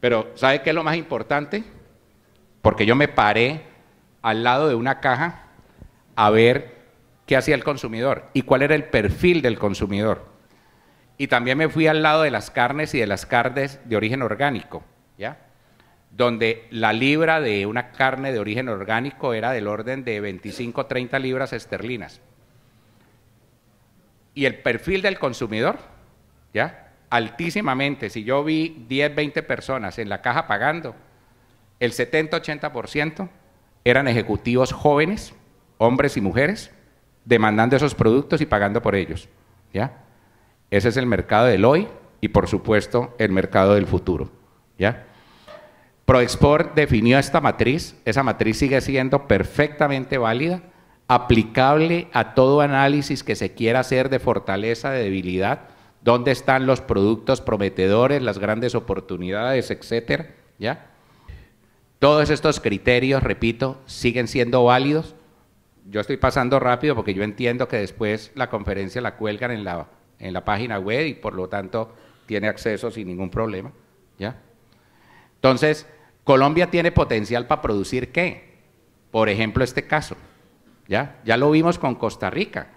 Pero ¿sabe qué es lo más importante? Porque yo me paré al lado de una caja a ver qué hacía el consumidor y cuál era el perfil del consumidor. Y también me fui al lado de las carnes y de las carnes de origen orgánico, ¿ya? Donde la libra de una carne de origen orgánico era del orden de 25 30 libras esterlinas. Y el perfil del consumidor, ¿ya? altísimamente. Si yo vi 10, 20 personas en la caja pagando, el 70-80% eran ejecutivos jóvenes, hombres y mujeres, demandando esos productos y pagando por ellos. Ese es el mercado del hoy y, por supuesto, el mercado del futuro. ProExport definió esta matriz, esa matriz sigue siendo perfectamente válida, aplicable a todo análisis que se quiera hacer de fortaleza, de debilidad, dónde están los productos prometedores, las grandes oportunidades, etcétera. Todos estos criterios, repito, siguen siendo válidos. Yo estoy pasando rápido porque yo entiendo que después la conferencia la cuelgan en la, en la página web y por lo tanto tiene acceso sin ningún problema, ¿ya? Entonces, Colombia tiene potencial para producir qué? Por ejemplo, este caso, ¿ya? Ya lo vimos con Costa Rica.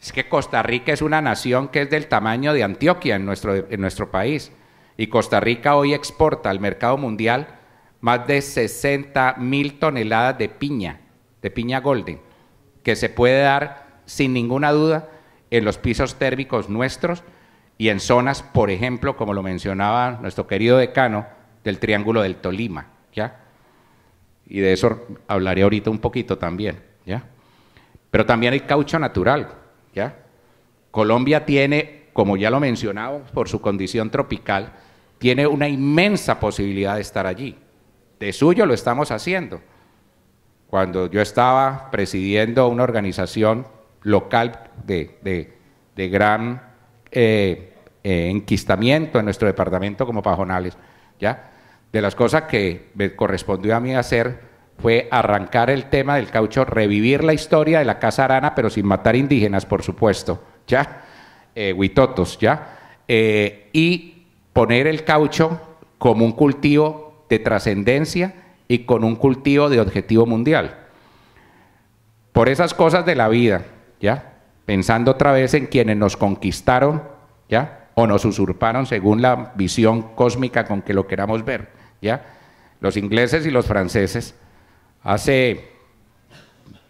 Es que Costa Rica es una nación que es del tamaño de Antioquia en nuestro, en nuestro país. Y Costa Rica hoy exporta al mercado mundial más de 60 mil toneladas de piña, de piña golden, que se puede dar sin ninguna duda en los pisos térmicos nuestros y en zonas, por ejemplo, como lo mencionaba nuestro querido decano, del Triángulo del Tolima, ¿ya? Y de eso hablaré ahorita un poquito también, ¿ya? Pero también hay caucho natural, Colombia tiene, como ya lo mencionaba, por su condición tropical, tiene una inmensa posibilidad de estar allí. De suyo lo estamos haciendo. Cuando yo estaba presidiendo una organización local de, gran eh, eh, enquistamiento en nuestro departamento como Pajonales, ¿ya? de las cosas que me correspondió a mí hacer fue arrancar el tema del caucho, revivir la historia de la Casa Arana, pero sin matar indígenas, por supuesto, ¿ya? Eh, huitotos, ¿ya? Y poner el caucho como un cultivo de trascendencia y con un cultivo de objetivo mundial. Por esas cosas de la vida, ¿ya? pensando otra vez en quienes nos conquistaron, ¿ya? O nos usurparon según la visión cósmica con que lo queramos ver, ¿ya? Los ingleses y los franceses, hace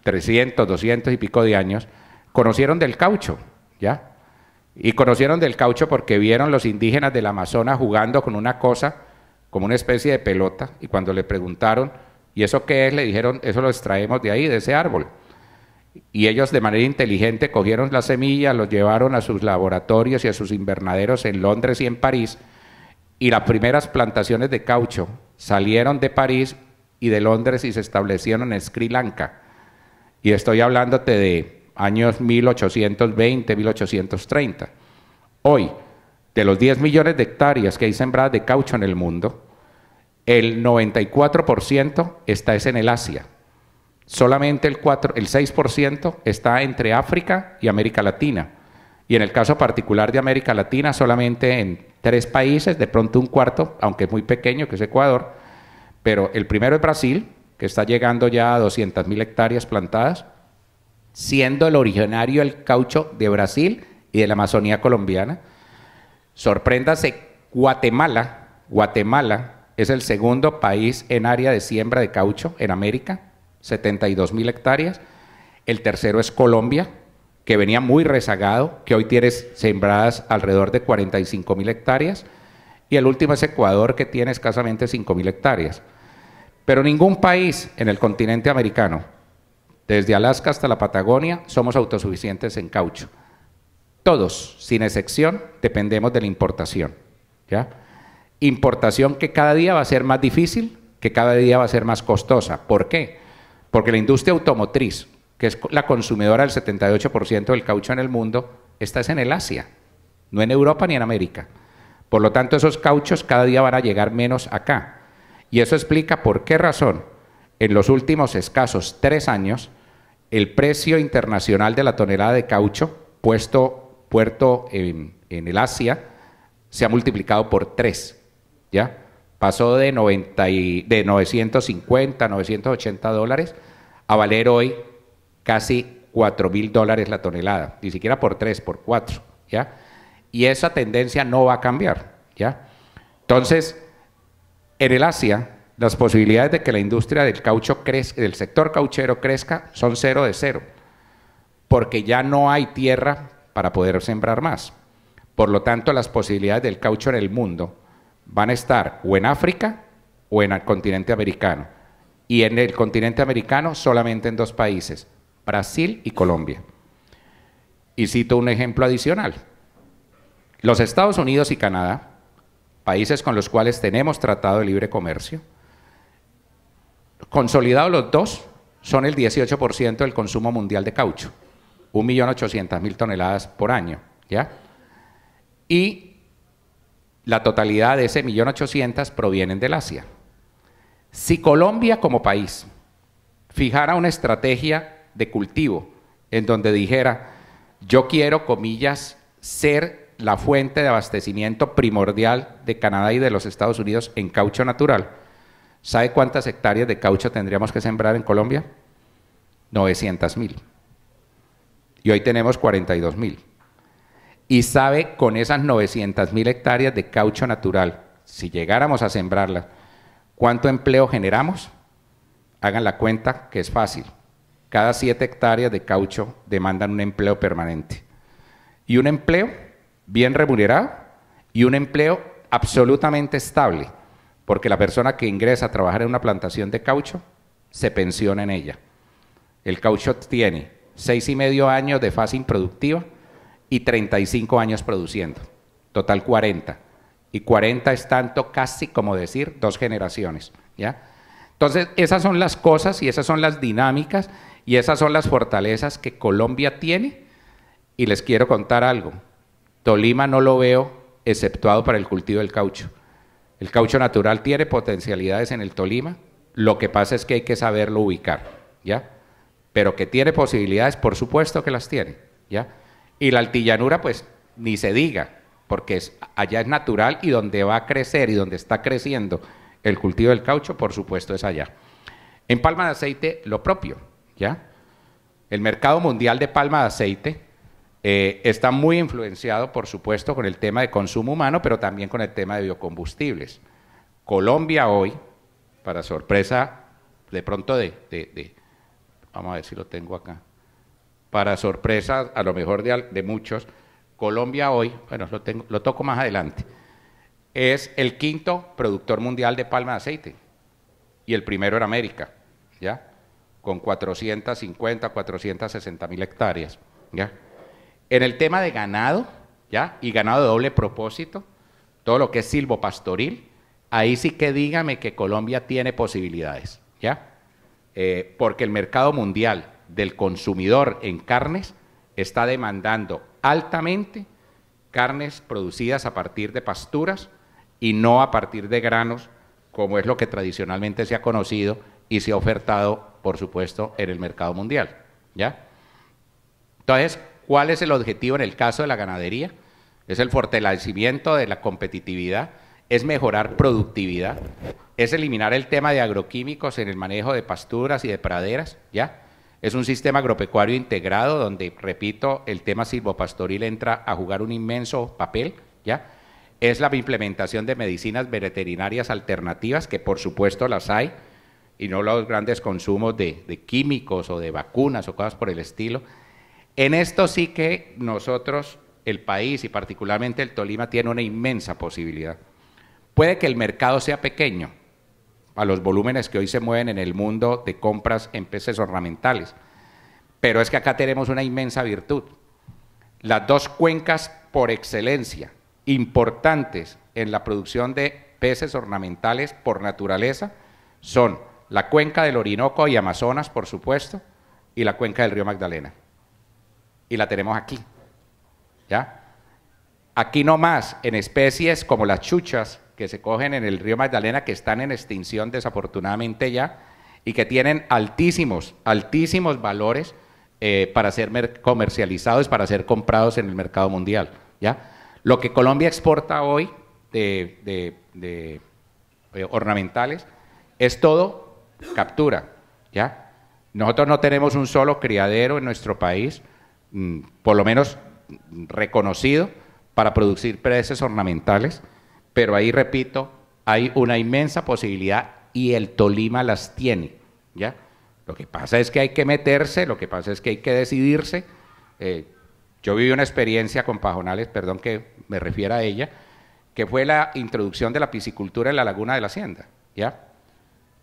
300, 200 y pico de años, conocieron del caucho, ¿ya? Y conocieron del caucho porque vieron los indígenas del Amazonas jugando con una cosa, como una especie de pelota, y cuando le preguntaron, ¿y eso qué es? Le dijeron, eso lo extraemos de ahí, de ese árbol. Y ellos de manera inteligente cogieron las semillas, los llevaron a sus laboratorios y a sus invernaderos en Londres y en París, y las primeras plantaciones de caucho salieron de París y de Londres y se establecieron en Sri Lanka. Y estoy hablándote de años 1820, 1830. Hoy, de los 10 millones de hectáreas que hay sembradas de caucho en el mundo, el 94% está es en el Asia. Solamente el, 4, el 6% está entre África y América Latina. Y en el caso particular de América Latina, solamente en tres países, de pronto un cuarto, aunque es muy pequeño, que es Ecuador, pero el primero es Brasil, que está llegando ya a 200 mil hectáreas plantadas, siendo el originario el caucho de Brasil y de la Amazonía colombiana. Sorpréndase, Guatemala, Guatemala es el segundo país en área de siembra de caucho en América, 72 mil hectáreas. El tercero es Colombia, que venía muy rezagado, que hoy tiene sembradas alrededor de 45 mil hectáreas. Y el último es Ecuador, que tiene escasamente 5 mil hectáreas. Pero ningún país en el continente americano, desde Alaska hasta la Patagonia, somos autosuficientes en caucho. Todos, sin excepción, dependemos de la importación. ¿ya? Importación que cada día va a ser más difícil, que cada día va a ser más costosa. ¿Por qué? Porque la industria automotriz, que es la consumidora del 78% del caucho en el mundo, está en el Asia, no en Europa ni en América. Por lo tanto, esos cauchos cada día van a llegar menos acá. Y eso explica por qué razón en los últimos escasos tres años el precio internacional de la tonelada de caucho puesto puerto en, en el Asia se ha multiplicado por tres. Pasó de, 90 y, de 950, 980 dólares a valer hoy casi 4 mil dólares la tonelada, ni siquiera por 3, por 4, ¿ya? Y esa tendencia no va a cambiar, ¿ya? Entonces, en el Asia, las posibilidades de que la industria del caucho crezca, del sector cauchero crezca son cero de cero, porque ya no hay tierra para poder sembrar más. Por lo tanto, las posibilidades del caucho en el mundo van a estar o en África o en el continente americano y en el continente americano solamente en dos países, Brasil y Colombia. Y cito un ejemplo adicional. Los Estados Unidos y Canadá, países con los cuales tenemos tratado de libre comercio, consolidados los dos, son el 18% del consumo mundial de caucho, 1.800.000 toneladas por año, ¿ya? Y la totalidad de ese 1.800.000 provienen del Asia. Si Colombia como país fijara una estrategia de cultivo en donde dijera, yo quiero, comillas, ser la fuente de abastecimiento primordial de Canadá y de los Estados Unidos en caucho natural, ¿sabe cuántas hectáreas de caucho tendríamos que sembrar en Colombia? 900 mil. Y hoy tenemos 42 mil. Y sabe con esas 900 mil hectáreas de caucho natural, si llegáramos a sembrarlas, ¿Cuánto empleo generamos? Hagan la cuenta que es fácil. Cada siete hectáreas de caucho demandan un empleo permanente. Y un empleo bien remunerado y un empleo absolutamente estable, porque la persona que ingresa a trabajar en una plantación de caucho se pensiona en ella. El caucho tiene seis y medio años de fase improductiva y 35 años produciendo, total 40 y 40 es tanto casi como decir dos generaciones, ¿ya? Entonces, esas son las cosas y esas son las dinámicas y esas son las fortalezas que Colombia tiene y les quiero contar algo. Tolima no lo veo exceptuado para el cultivo del caucho. El caucho natural tiene potencialidades en el Tolima, lo que pasa es que hay que saberlo ubicar, ¿ya? Pero que tiene posibilidades, por supuesto que las tiene, ¿ya? Y la altillanura, pues, ni se diga, porque allá es natural y donde va a crecer y donde está creciendo el cultivo del caucho, por supuesto, es allá. En palma de aceite, lo propio, ¿ya? El mercado mundial de palma de aceite eh, está muy influenciado, por supuesto, con el tema de consumo humano, pero también con el tema de biocombustibles. Colombia hoy, para sorpresa de pronto de, de vamos a ver si lo tengo acá, para sorpresa a lo mejor de, muchos, Colombia hoy, bueno, lo, tengo, toco más adelante, es el quinto productor mundial de palma de aceite y el primero en América, ¿ya? Con 450, 460 mil hectáreas, ¿ya? En el tema de ganado, ¿ya? Y ganado de doble propósito, todo lo que es silvopastoril, ahí sí que dígame que Colombia tiene posibilidades, ¿ya? Eh, porque el mercado mundial del consumidor en carnes está demandando altamente carnes producidas a partir de pasturas y no a partir de granos, como es lo que tradicionalmente se ha conocido y se ha ofertado, por supuesto, en el mercado mundial. ¿ya? Entonces, ¿cuál es el objetivo en el caso de la ganadería? Es el fortalecimiento de la competitividad, es mejorar productividad, es eliminar el tema de agroquímicos en el manejo de pasturas y de praderas, ¿ya? Es un sistema agropecuario integrado donde, repito, el tema silvopastoril entra a jugar un inmenso papel, ¿ya? Es la implementación de medicinas veterinarias alternativas, que por supuesto las hay, y no los grandes consumos de, de químicos o de vacunas o cosas por el estilo. En esto sí que nosotros, el país y particularmente el Tolima, tiene una inmensa posibilidad. Puede que el mercado sea pequeño, a los volúmenes que hoy se mueven en el mundo de compras en peces ornamentales. Pero es que acá tenemos una inmensa virtud. Las dos cuencas por excelencia importantes en la producción de peces ornamentales por naturaleza son la cuenca del Orinoco y Amazonas, por supuesto, y la cuenca del río Magdalena. Y la tenemos aquí. ¿Ya? Aquí no más, en especies como las chuchas, que se cogen en el río Magdalena, que están en extinción desafortunadamente ya, y que tienen altísimos, altísimos valores eh, para ser comercializados, para ser comprados en el mercado mundial. ¿ya? Lo que Colombia exporta hoy de, eh, ornamentales es todo captura. ¿ya? Nosotros no tenemos un solo criadero en nuestro país, mm, por lo menos reconocido, para producir peces ornamentales pero ahí repito, hay una inmensa posibilidad y el Tolima las tiene, ¿ya? Lo que pasa es que hay que meterse, lo que pasa es que hay que decidirse. Eh, yo viví una experiencia con Pajonales, perdón que me refiera a ella, que fue la introducción de la piscicultura en la laguna de la Hacienda, ¿ya?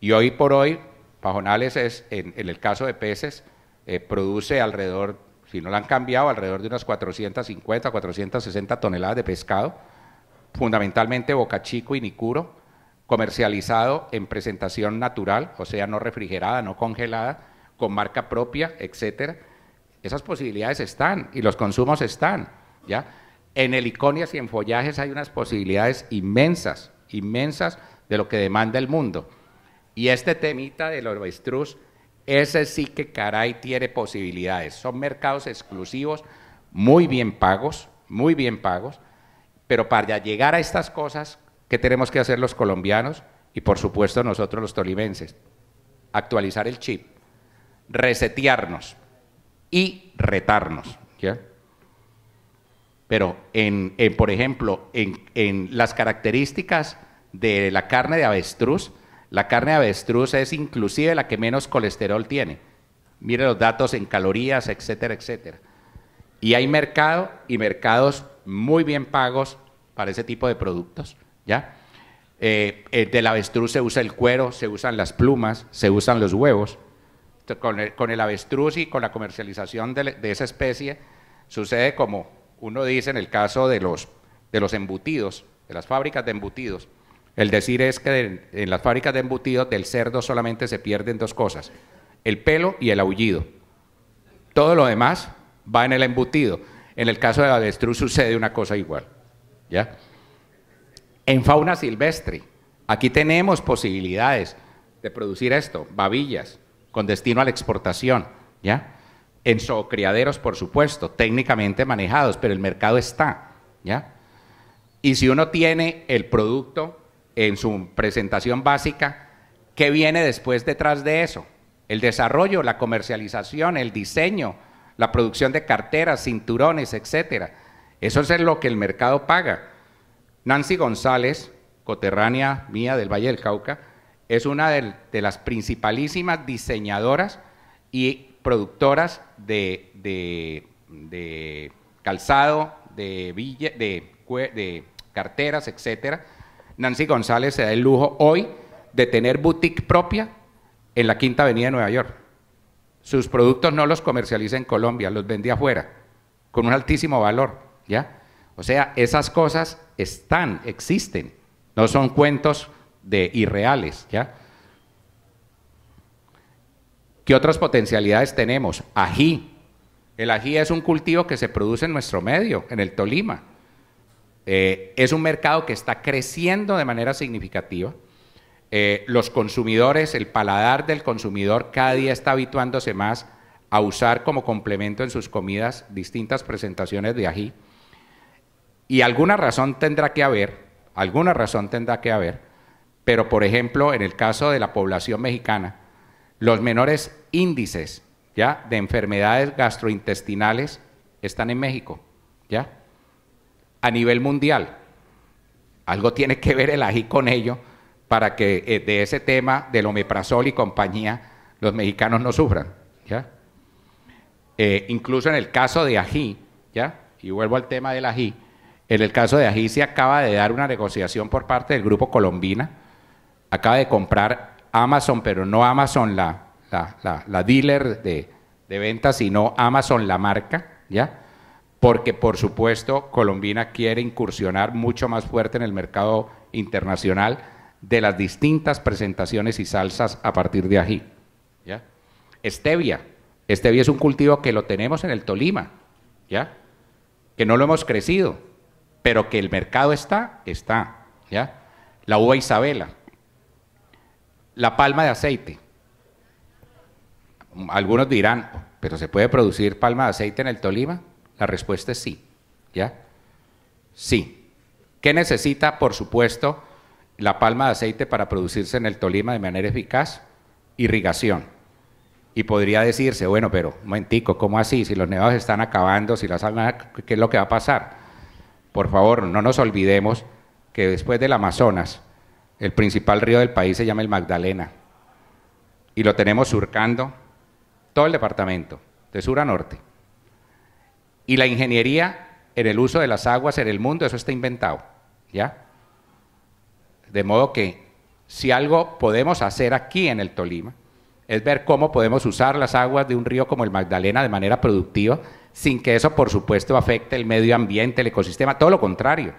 Y hoy por hoy, Pajonales es, en, el caso de peces, eh, produce alrededor, si no la han cambiado, alrededor de unas 450, 460 toneladas de pescado, fundamentalmente Boca Chico y Nicuro, comercializado en presentación natural, o sea, no refrigerada, no congelada, con marca propia, etcétera. Esas posibilidades están y los consumos están, ¿ya? En heliconias y en follajes hay unas posibilidades inmensas, inmensas de lo que demanda el mundo. Y este temita del avestruz, ese sí que caray tiene posibilidades. Son mercados exclusivos, muy bien pagos, muy bien pagos, pero para llegar a estas cosas, ¿qué tenemos que hacer los colombianos y por supuesto nosotros los tolimenses? Actualizar el chip, resetearnos y retarnos. Pero, en, por ejemplo, en, en las características de la carne de avestruz, la carne de avestruz es inclusive la que menos colesterol tiene. Mire los datos en calorías, etcétera, etcétera. Y hay mercado y mercados muy bien pagos para ese tipo de productos, ¿ya? Eh, eh, del avestruz se usa el cuero, se usan las plumas, se usan los huevos. Con el, avestruz y con la comercialización de, esa especie sucede como uno dice en el caso de los, de los embutidos, de las fábricas de embutidos. El decir es que en las fábricas de embutidos del cerdo solamente se pierden dos cosas, el pelo y el aullido. Todo lo demás va en el embutido. En el caso del avestruz sucede una cosa igual. En fauna silvestre, aquí tenemos posibilidades de producir esto, babillas, con destino a la exportación, ¿ya? En zoocriaderos, por supuesto, técnicamente manejados, pero el mercado está, ¿ya? Y si uno tiene el producto en su presentación básica, ¿qué viene después detrás de eso? El desarrollo, la comercialización, el diseño, la producción de carteras, cinturones, etcétera. Eso es lo que el mercado paga. Nancy González, coterránea mía del Valle del Cauca, es una de, las principalísimas diseñadoras y productoras de, calzado, de, de, carteras, etcétera. Nancy González se da el lujo hoy de tener boutique propia en la Quinta Avenida de Nueva York. Sus productos no los comercializa en Colombia, los vende afuera, con un altísimo valor, ¿ya? O sea, esas cosas están, existen, no son cuentos de irreales, ¿ya? ¿Qué otras potencialidades tenemos? Ají. El ají es un cultivo que se produce en nuestro medio, en el Tolima. Eh, es un mercado que está creciendo de manera significativa. Eh, los consumidores, el paladar del consumidor cada día está habituándose más a usar como complemento en sus comidas distintas presentaciones de ají. Y alguna razón tendrá que haber, alguna razón tendrá que haber, pero por ejemplo, en el caso de la población mexicana, los menores índices ¿ya? de enfermedades gastrointestinales están en México, ¿ya? A nivel mundial. Algo tiene que ver el ají con ello para que eh, de ese tema del omeprazol y compañía los mexicanos no sufran, ¿ya? Eh, incluso en el caso de ají, ¿ya? Y vuelvo al tema del ají, en el caso de ají se acaba de dar una negociación por parte del grupo Colombina, acaba de comprar Amazon, pero no Amazon la, la, dealer de, de ventas, sino Amazon la marca, ¿ya? Porque por supuesto Colombina quiere incursionar mucho más fuerte en el mercado internacional de las distintas presentaciones y salsas a partir de ají. ¿ya? Stevia. Stevia es un cultivo que lo tenemos en el Tolima, ¿ya? Que no lo hemos crecido, pero que el mercado está, está, ¿ya? La uva Isabela. La palma de aceite. Algunos dirán, ¿pero se puede producir palma de aceite en el Tolima? La respuesta es sí, ¿ya? Sí. ¿Qué necesita? Por supuesto, la palma de aceite para producirse en el Tolima de manera eficaz, irrigación. Y podría decirse, bueno, pero un momentico, ¿cómo así? Si los nevados están acabando, si las almas, ¿qué es lo que va a pasar? Por favor, no nos olvidemos que después del Amazonas, el principal río del país se llama el Magdalena. Y lo tenemos surcando todo el departamento, de sur a norte. Y la ingeniería en el uso de las aguas en el mundo, eso está inventado, ¿ya? De modo que si algo podemos hacer aquí en el Tolima, es ver cómo podemos usar las aguas de un río como el Magdalena de manera productiva, sin que eso, por supuesto, afecte el medio ambiente, el ecosistema, todo lo contrario.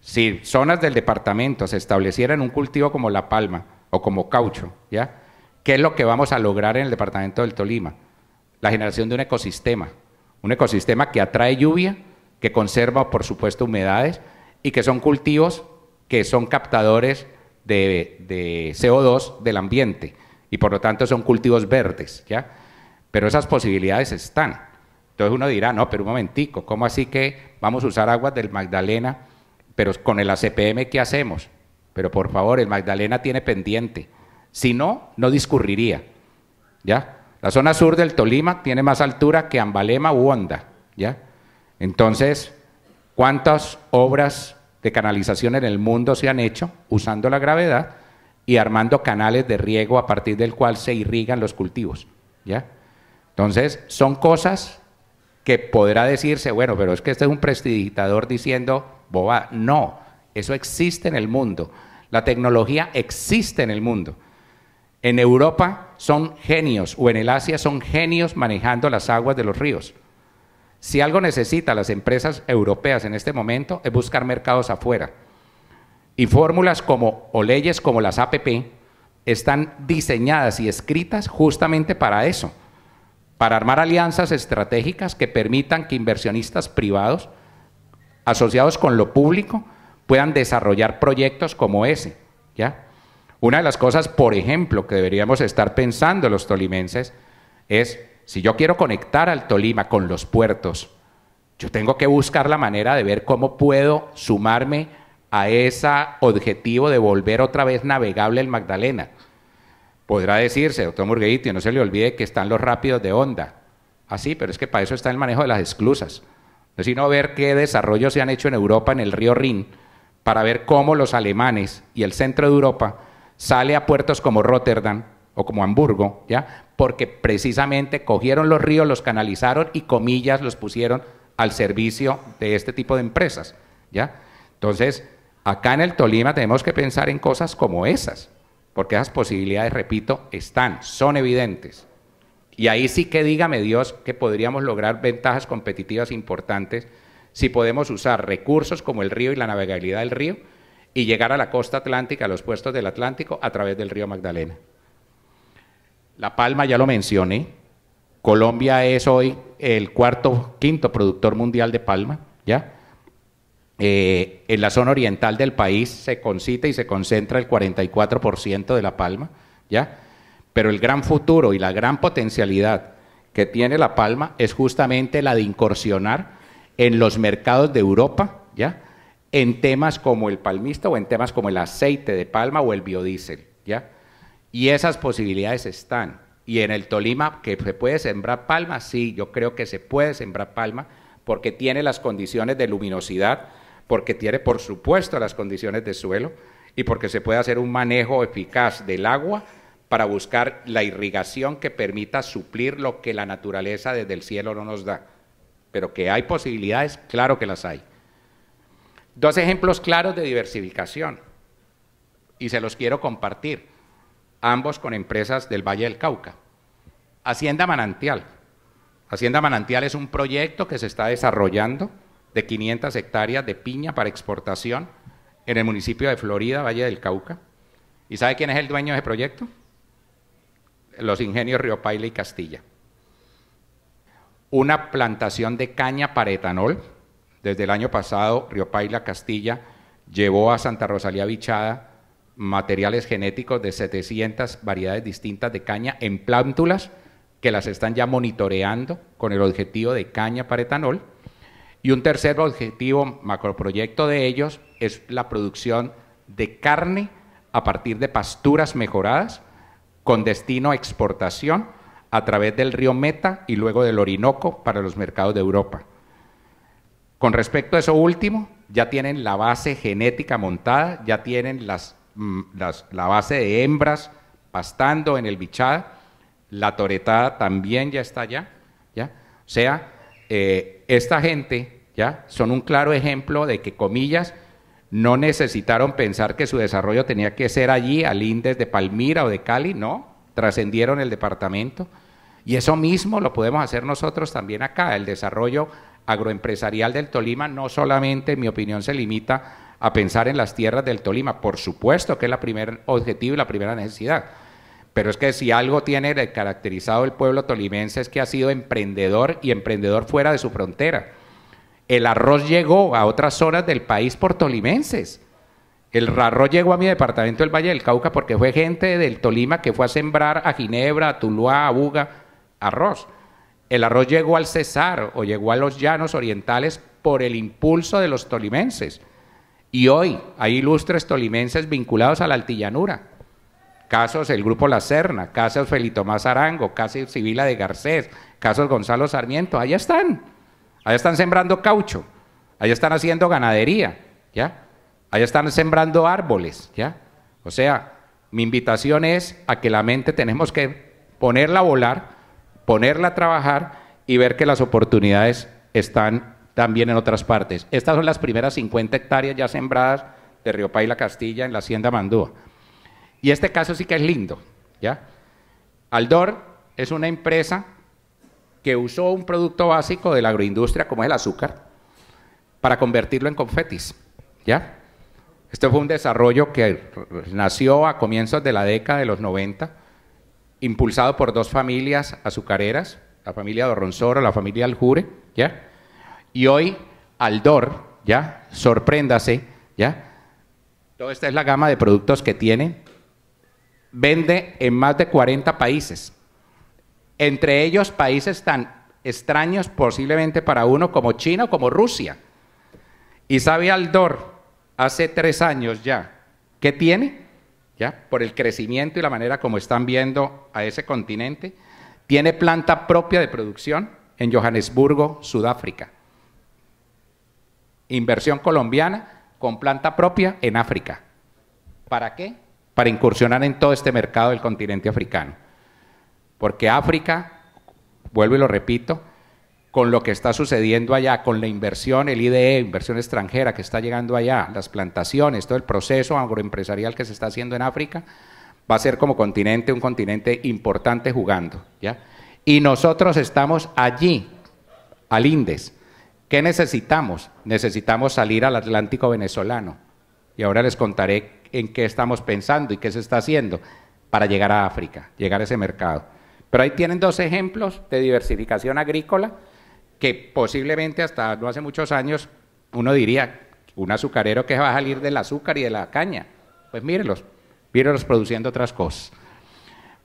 Si zonas del departamento se establecieran un cultivo como la palma o como caucho, ¿ya? ¿Qué es lo que vamos a lograr en el departamento del Tolima? La generación de un ecosistema, un ecosistema que atrae lluvia, que conserva, por supuesto, humedades y que son cultivos que son captadores de, CO2 del ambiente y por lo tanto son cultivos verdes, ¿ya? Pero esas posibilidades están. Entonces uno dirá, no, pero un momentico, ¿cómo así que vamos a usar aguas del Magdalena, pero con el ACPM qué hacemos? Pero por favor, el Magdalena tiene pendiente. Si no, no discurriría. ¿Ya? La zona sur del Tolima tiene más altura que Ambalema u Honda. ¿Ya? Entonces, ¿cuántas obras de canalización en el mundo se han hecho usando la gravedad y armando canales de riego a partir del cual se irrigan los cultivos. ¿ya? Entonces, son cosas que podrá decirse, bueno, pero es que este es un prestidigitador diciendo, boba, no, eso existe en el mundo. La tecnología existe en el mundo. En Europa son genios, o en el Asia son genios manejando las aguas de los ríos. Si algo necesitan las empresas europeas en este momento es buscar mercados afuera. Y fórmulas como o leyes como las APP están diseñadas y escritas justamente para eso, para armar alianzas estratégicas que permitan que inversionistas privados asociados con lo público puedan desarrollar proyectos como ese, ¿ya? Una de las cosas, por ejemplo, que deberíamos estar pensando los tolimenses es si yo quiero conectar al Tolima con los puertos, yo tengo que buscar la manera de ver cómo puedo sumarme a ese objetivo de volver otra vez navegable el Magdalena. Podrá decirse, doctor Murgueito, no se le olvide que están los rápidos de onda. Así, pero es que para eso está el manejo de las esclusas. Es sino ver qué desarrollos se han hecho en Europa en el río Rin, para ver cómo los alemanes y el centro de Europa sale a puertos como Rotterdam o como Hamburgo, ¿ya? Porque precisamente cogieron los ríos, los canalizaron y comillas los pusieron al servicio de este tipo de empresas, ¿ya? Entonces, acá en el Tolima tenemos que pensar en cosas como esas, porque esas posibilidades, repito, están, son evidentes. Y ahí sí que dígame Dios que podríamos lograr ventajas competitivas importantes si podemos usar recursos como el río y la navegabilidad del río y llegar a la costa atlántica, a los puestos del Atlántico, a través del río Magdalena. La Palma ya lo mencioné. Colombia es hoy el cuarto, quinto productor mundial de palma, ¿ya? Eh, en la zona oriental del país se concita y se concentra el 44% de la palma, ¿ya? Pero el gran futuro y la gran potencialidad que tiene la palma es justamente la de incursionar en los mercados de Europa, ¿ya? En temas como el palmista o en temas como el aceite de palma o el biodiesel, ¿ya? Y esas posibilidades están. Y en el Tolima, que se puede sembrar palma, sí, yo creo que se puede sembrar palma porque tiene las condiciones de luminosidad, porque tiene, por supuesto, las condiciones de suelo y porque se puede hacer un manejo eficaz del agua para buscar la irrigación que permita suplir lo que la naturaleza desde el cielo no nos da. Pero que hay posibilidades, claro que las hay. Dos ejemplos claros de diversificación y se los quiero compartir ambos con empresas del Valle del Cauca. Hacienda Manantial. Hacienda Manantial es un proyecto que se está desarrollando de 500 hectáreas de piña para exportación en el municipio de Florida, Valle del Cauca. ¿Y sabe quién es el dueño de ese proyecto? Los ingenios Río Paila y Castilla. Una plantación de caña para etanol. Desde el año pasado, Río Paila Castilla llevó a Santa Rosalía Bichada materiales genéticos de 700 variedades distintas de caña en plántulas que las están ya monitoreando con el objetivo de caña para etanol. Y un tercer objetivo, macroproyecto de ellos, es la producción de carne a partir de pasturas mejoradas con destino a exportación a través del río Meta y luego del Orinoco para los mercados de Europa. Con respecto a eso último, ya tienen la base genética montada, ya tienen las Mm, la base de hembras pastando en el bichada, la toretada también ya está allá, ¿ya? O sea, eh, esta gente, ¿ya? Son un claro ejemplo de que, comillas, no necesitaron pensar que su desarrollo tenía que ser allí, al Indes de Palmira o de Cali, no, trascendieron el departamento. Y eso mismo lo podemos hacer nosotros también acá. El desarrollo agroempresarial del Tolima no solamente, en mi opinión, se limita a pensar en las tierras del Tolima. Por supuesto que es el primer objetivo y la primera necesidad. Pero es que si algo tiene caracterizado el pueblo tolimense es que ha sido emprendedor y emprendedor fuera de su frontera. El arroz llegó a otras zonas del país por tolimenses. El arroz llegó a mi departamento del Valle del Cauca porque fue gente del Tolima que fue a sembrar a Ginebra, a Tuluá, a Buga, arroz. El arroz llegó al Cesar o llegó a los llanos orientales por el impulso de los tolimenses. Y hoy hay ilustres tolimenses vinculados a la altillanura. Casos el Grupo La Serna, casos Felitomás Arango, casos Sibila de Garcés, casos Gonzalo Sarmiento, allá están. Allá están sembrando caucho, allá están haciendo ganadería, ¿ya? Allá están sembrando árboles, ¿ya? O sea, mi invitación es a que la mente tenemos que ponerla a volar, ponerla a trabajar y ver que las oportunidades están también en otras partes. Estas son las primeras 50 hectáreas ya sembradas de Río Paila Castilla en la hacienda Mandúa. Y este caso sí que es lindo, ¿ya? Aldor es una empresa que usó un producto básico de la agroindustria como es el azúcar para convertirlo en confetis, ¿ya? Este fue un desarrollo que nació a comienzos de la década de los 90, impulsado por dos familias azucareras, la familia Dorronsoro, la familia Aljure, ¿ya? Y hoy, Aldor, ¿ya? Sorpréndase, ¿ya? Toda esta es la gama de productos que tiene. Vende en más de 40 países. Entre ellos países tan extraños posiblemente para uno como China o como Rusia. Y sabe Aldor, hace tres años ya, ¿qué tiene? ¿Ya? Por el crecimiento y la manera como están viendo a ese continente. Tiene planta propia de producción, en Johannesburgo, Sudáfrica. Inversión colombiana con planta propia en África. ¿Para qué? Para incursionar en todo este mercado del continente africano. Porque África, vuelvo y lo repito, con lo que está sucediendo allá, con la inversión, el IDE, inversión extranjera que está llegando allá, las plantaciones, todo el proceso agroempresarial que se está haciendo en África, va a ser como continente un continente importante jugando, ¿ya? Y nosotros estamos allí, al INDES. ¿Qué necesitamos? Necesitamos salir al Atlántico venezolano. Y ahora les contaré en qué estamos pensando y qué se está haciendo para llegar a África, llegar a ese mercado. Pero ahí tienen dos ejemplos de diversificación agrícola que posiblemente hasta no hace muchos años uno diría, un azucarero que va a salir del azúcar y de la caña. Pues mírenlos, mírenlos produciendo otras cosas.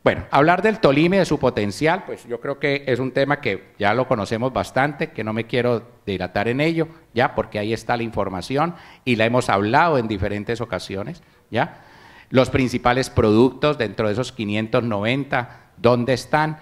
Bueno, hablar del Tolima y de su potencial, pues yo creo que es un tema que ya lo conocemos bastante, que no me quiero dilatar en ello, ya, porque ahí está la información y la hemos hablado en diferentes ocasiones, ya. Los principales productos dentro de esos 590, ¿dónde están?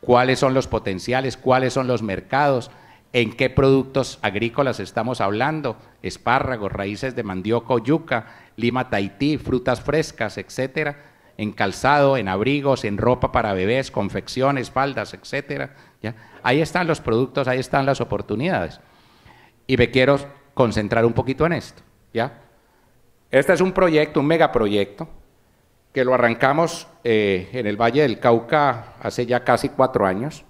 ¿Cuáles son los potenciales? ¿Cuáles son los mercados? ¿En qué productos agrícolas estamos hablando? Espárragos, raíces de mandioca yuca, lima tahití, frutas frescas, etcétera en calzado, en abrigos, en ropa para bebés, confecciones, faldas, etcétera. ¿ya? Ahí están los productos, ahí están las oportunidades. Y me quiero concentrar un poquito en esto. ¿ya? Este es un proyecto, un megaproyecto, que lo arrancamos eh, en el Valle del Cauca hace ya casi cuatro años,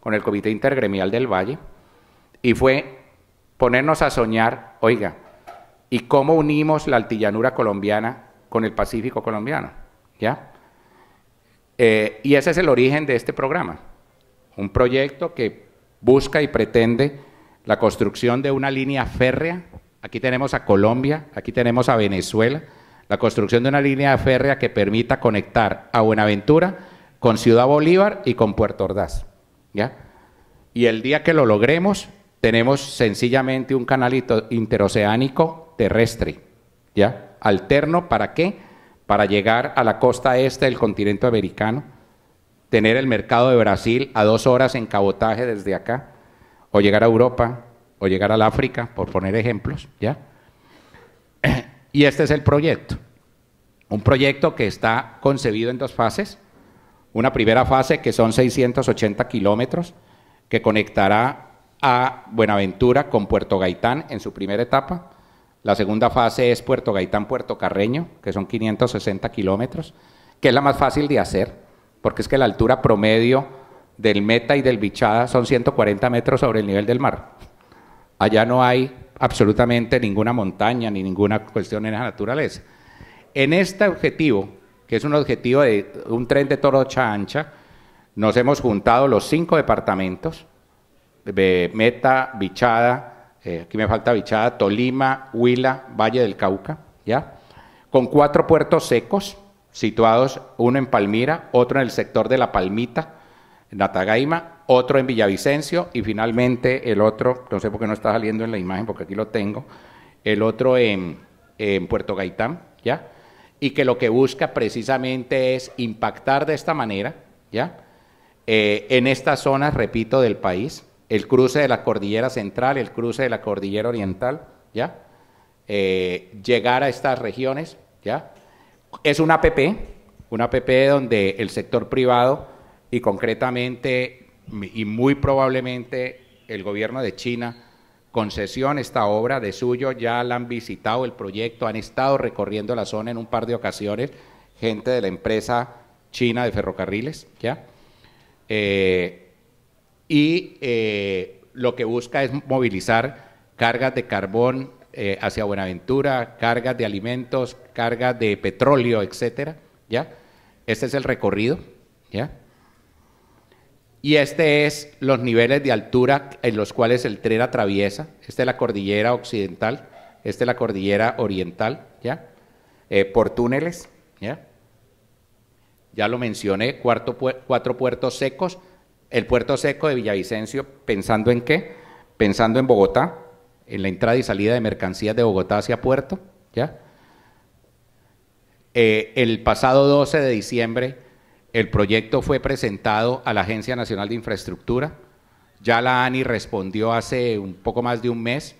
con el Comité Intergremial del Valle, y fue ponernos a soñar, oiga, ¿y cómo unimos la altillanura colombiana con el Pacífico colombiano? ¿ya? Eh, y ese es el origen de este programa, un proyecto que busca y pretende la construcción de una línea férrea, aquí tenemos a Colombia, aquí tenemos a Venezuela, la construcción de una línea férrea que permita conectar a Buenaventura con Ciudad Bolívar y con Puerto Ordaz, ¿ya? Y el día que lo logremos, tenemos sencillamente un canal interoceánico terrestre, ¿ya? Alterno, ¿para qué? para llegar a la costa este del continente americano, tener el mercado de Brasil a dos horas en cabotaje desde acá, o llegar a Europa, o llegar al África, por poner ejemplos, ¿ya? Y este es el proyecto. Un proyecto que está concebido en dos fases. Una primera fase que son 680 kilómetros, que conectará a Buenaventura con Puerto Gaitán en su primera etapa la segunda fase es Puerto Gaitán, Puerto Carreño, que son 560 kilómetros, que es la más fácil de hacer, porque es que la altura promedio del Meta y del Bichada son 140 metros sobre el nivel del mar. Allá no hay absolutamente ninguna montaña ni ninguna cuestión en la naturaleza. En este objetivo, que es un objetivo de un tren de torocha ancha, nos hemos juntado los cinco departamentos, Meta, Bichada, eh, aquí me falta Bichada, Tolima, Huila, Valle del Cauca, ¿ya? Con cuatro puertos secos situados, uno en Palmira, otro en el sector de La Palmita, en Natagaima, otro en Villavicencio y finalmente el otro, no sé por qué no está saliendo en la imagen porque aquí lo tengo, el otro en, Puerto Gaitán, ¿ya? Y que lo que busca precisamente es impactar de esta manera, ¿ya? Eh, en estas zonas, repito, del país, el cruce de la cordillera central, el cruce de la cordillera oriental, ¿ya? Eh, llegar a estas regiones, ¿ya? Es una APP, una APP donde el sector privado y concretamente y muy probablemente el gobierno de China concesión esta obra de suyo, ya la han visitado el proyecto, han estado recorriendo la zona en un par de ocasiones, gente de la empresa china de ferrocarriles, ¿ya? Eh, y eh, lo que busca es movilizar cargas de carbón eh, hacia Buenaventura, cargas de alimentos, cargas de petróleo, etcétera, ¿ya? Este es el recorrido, ¿ya? Y este es los niveles de altura en los cuales el tren atraviesa. Esta es la cordillera occidental, esta es la cordillera oriental, ¿ya? Eh, por túneles, ¿ya? Ya lo mencioné, cuatro puertos secos, el puerto seco de Villavicencio, ¿pensando en qué? Pensando en Bogotá, en la entrada y salida de mercancías de Bogotá hacia puerto, ¿ya? Eh, el pasado 12 de diciembre, el proyecto fue presentado a la Agencia Nacional de Infraestructura, Ya la ANI respondió hace un poco más de un mes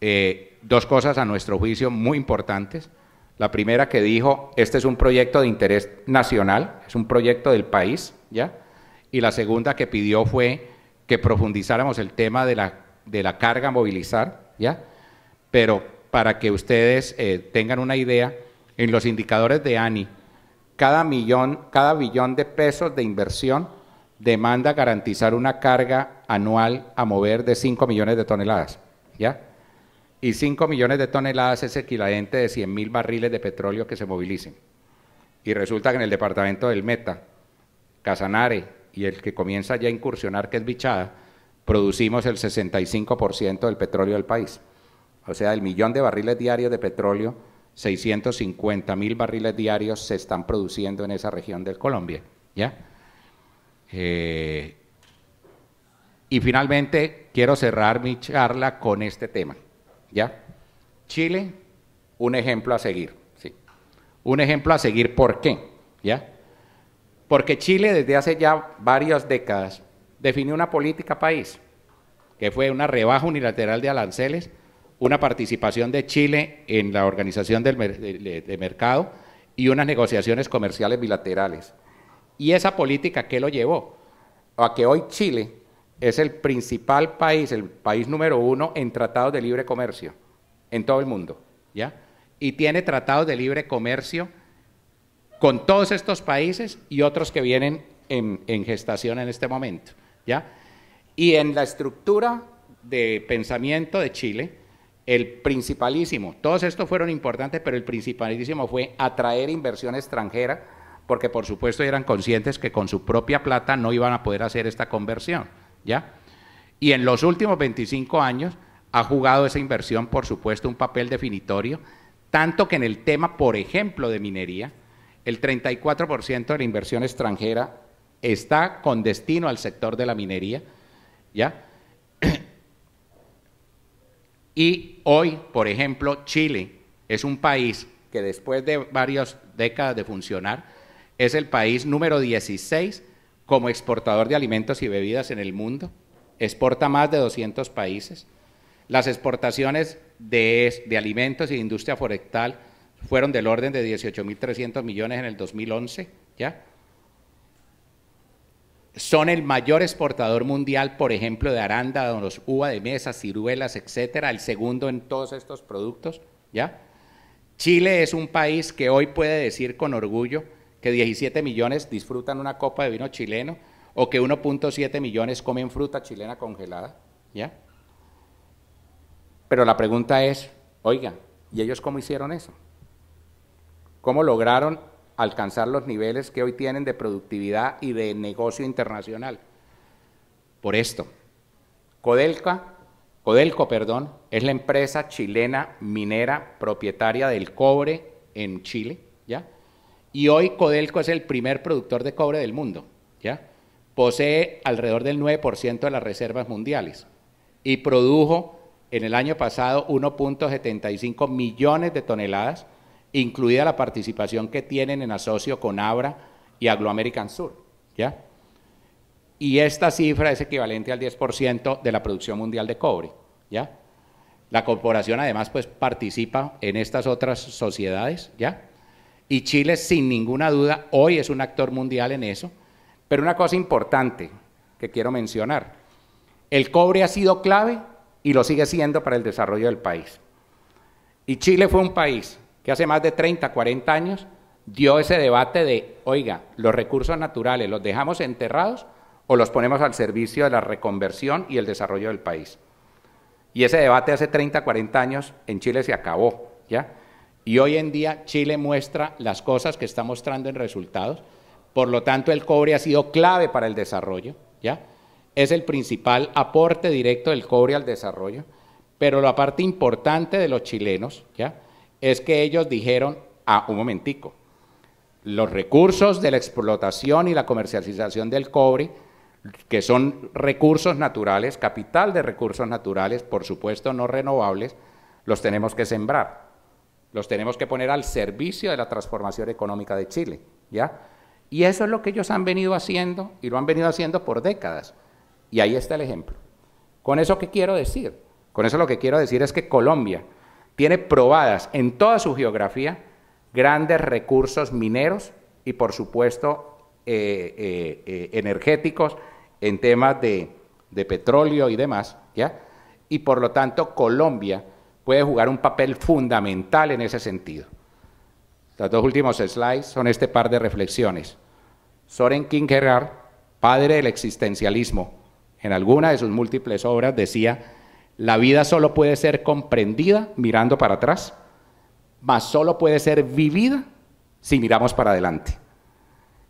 eh, dos cosas a nuestro juicio muy importantes. La primera que dijo, este es un proyecto de interés nacional, es un proyecto del país, ¿ya? Y la segunda que pidió fue que profundizáramos el tema de la, de la carga movilizar, ¿ya? Pero para que ustedes eh, tengan una idea, en los indicadores de ANI, cada millón, cada billón de pesos de inversión demanda garantizar una carga anual a mover de 5 millones de toneladas, ¿ya? Y 5 millones de toneladas es equivalente de 100 mil barriles de petróleo que se movilicen. Y resulta que en el departamento del Meta, Casanare y el que comienza ya a incursionar, que es Bichada, producimos el 65% del petróleo del país. O sea, el millón de barriles diarios de petróleo, 650 mil barriles diarios se están produciendo en esa región de Colombia. ¿ya? Eh, y finalmente quiero cerrar mi charla con este tema. ¿Ya? Chile, un ejemplo a seguir. ¿sí? Un ejemplo a seguir, ¿por qué? ¿Ya? Porque Chile desde hace ya varias décadas definió una política país, que fue una rebaja unilateral de aranceles, una participación de Chile en la organización del de mercado y unas negociaciones comerciales bilaterales. Y esa política, ¿qué lo llevó? A que hoy Chile es el principal país, el país número uno en tratados de libre comercio en todo el mundo, ¿ya? Y tiene tratados de libre comercio con todos estos países y otros que vienen en, en gestación en este momento, ¿ya? Y en la estructura de pensamiento de Chile, el principalísimo, todos estos fueron importantes, pero el principalísimo fue atraer inversión extranjera porque por supuesto eran conscientes que con su propia plata no iban a poder hacer esta conversión, ¿ya? Y en los últimos 25 años ha jugado esa inversión, por supuesto, un papel definitorio, tanto que en el tema, por ejemplo, de minería, el 34% de la inversión extranjera está con destino al sector de la minería, ¿ya? Y hoy, por ejemplo, Chile es un país que después de varias décadas de funcionar, es el país número 16 como exportador de alimentos y bebidas en el mundo. Exporta más de 200 países. Las exportaciones de, alimentos y de industria forestal fueron del orden de 18.300 millones en el 2011, ¿ya? Son el mayor exportador mundial, por ejemplo, de arándanos, uva de mesa, ciruelas, etcétera, el segundo en todos estos productos, ¿ya? Chile es un país que hoy puede decir con orgullo que 17 millones disfrutan una copa de vino chileno o que 1.7 millones comen fruta chilena congelada, ¿ya? Pero la pregunta es, oiga, ¿y ellos cómo hicieron eso? ¿Cómo lograron alcanzar los niveles que hoy tienen de productividad y de negocio internacional? Por esto, Codelca, Codelco, perdón, es la empresa chilena minera propietaria del cobre en Chile, ¿ya? Y hoy Codelco es el primer productor de cobre del mundo, ¿ya? Posee alrededor del 9% de las reservas mundiales y produjo en el año pasado 1.75 millones de toneladas, incluida la participación que tienen en asocio con Abra y Anglo American Sur, ¿ya? Y esta cifra es equivalente al 10% de la producción mundial de cobre, ¿ya? La corporación además pues participa en estas otras sociedades, ¿ya? Y Chile, sin ninguna duda, hoy es un actor mundial en eso. Pero una cosa importante que quiero mencionar, el cobre ha sido clave y lo sigue siendo para el desarrollo del país. Y Chile fue un país que hace más de 30, 40 años dio ese debate de, oiga, los recursos naturales, ¿los dejamos enterrados o los ponemos al servicio de la reconversión y el desarrollo del país? Y ese debate hace 30, 40 años en Chile se acabó, ¿ya? Y hoy en día Chile muestra las cosas que está mostrando en resultados. Por lo tanto, el cobre ha sido clave para el desarrollo, ¿ya? Es el principal aporte directo del cobre al desarrollo. Pero la parte importante de los chilenos, ¿ya? Es que ellos dijeron, ah, un momentico, los recursos de la explotación y la comercialización del cobre, que son recursos naturales, capital de recursos naturales, por supuesto no renovables, los tenemos que sembrar los tenemos que poner al servicio de la transformación económica de Chile, ¿ya? Y eso es lo que ellos han venido haciendo y lo han venido haciendo por décadas. Y ahí está el ejemplo. ¿Con eso qué quiero decir? Con eso lo que quiero decir es que Colombia tiene probadas en toda su geografía grandes recursos mineros y por supuesto eh, eh, eh, energéticos en temas de, petróleo y demás, ¿ya? Y por lo tanto Colombia puede jugar un papel fundamental en ese sentido. Los dos últimos slides son este par de reflexiones. Soren Kierkegaard, padre del existencialismo, en alguna de sus múltiples obras decía, la vida solo puede ser comprendida mirando para atrás, mas solo puede ser vivida si miramos para adelante.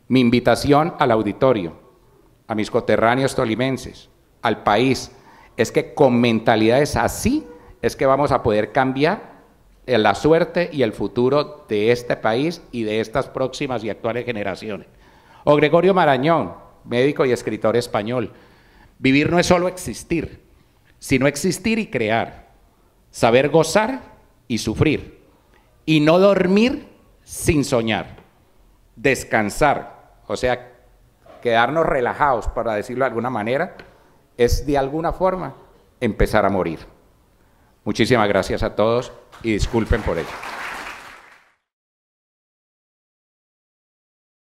Mi invitación al auditorio, a mis coterráneos tolimenses, al país, es que con mentalidades así es que vamos a poder cambiar la suerte y el futuro de este país y de estas próximas y actuales generaciones. O Gregorio Marañón, médico y escritor español, vivir no es solo existir, sino existir y crear, saber gozar y sufrir, y no dormir sin soñar, descansar, o sea, quedarnos relajados, para decirlo de alguna manera, es de alguna forma empezar a morir. Muchísimas gracias a todos y disculpen por ello.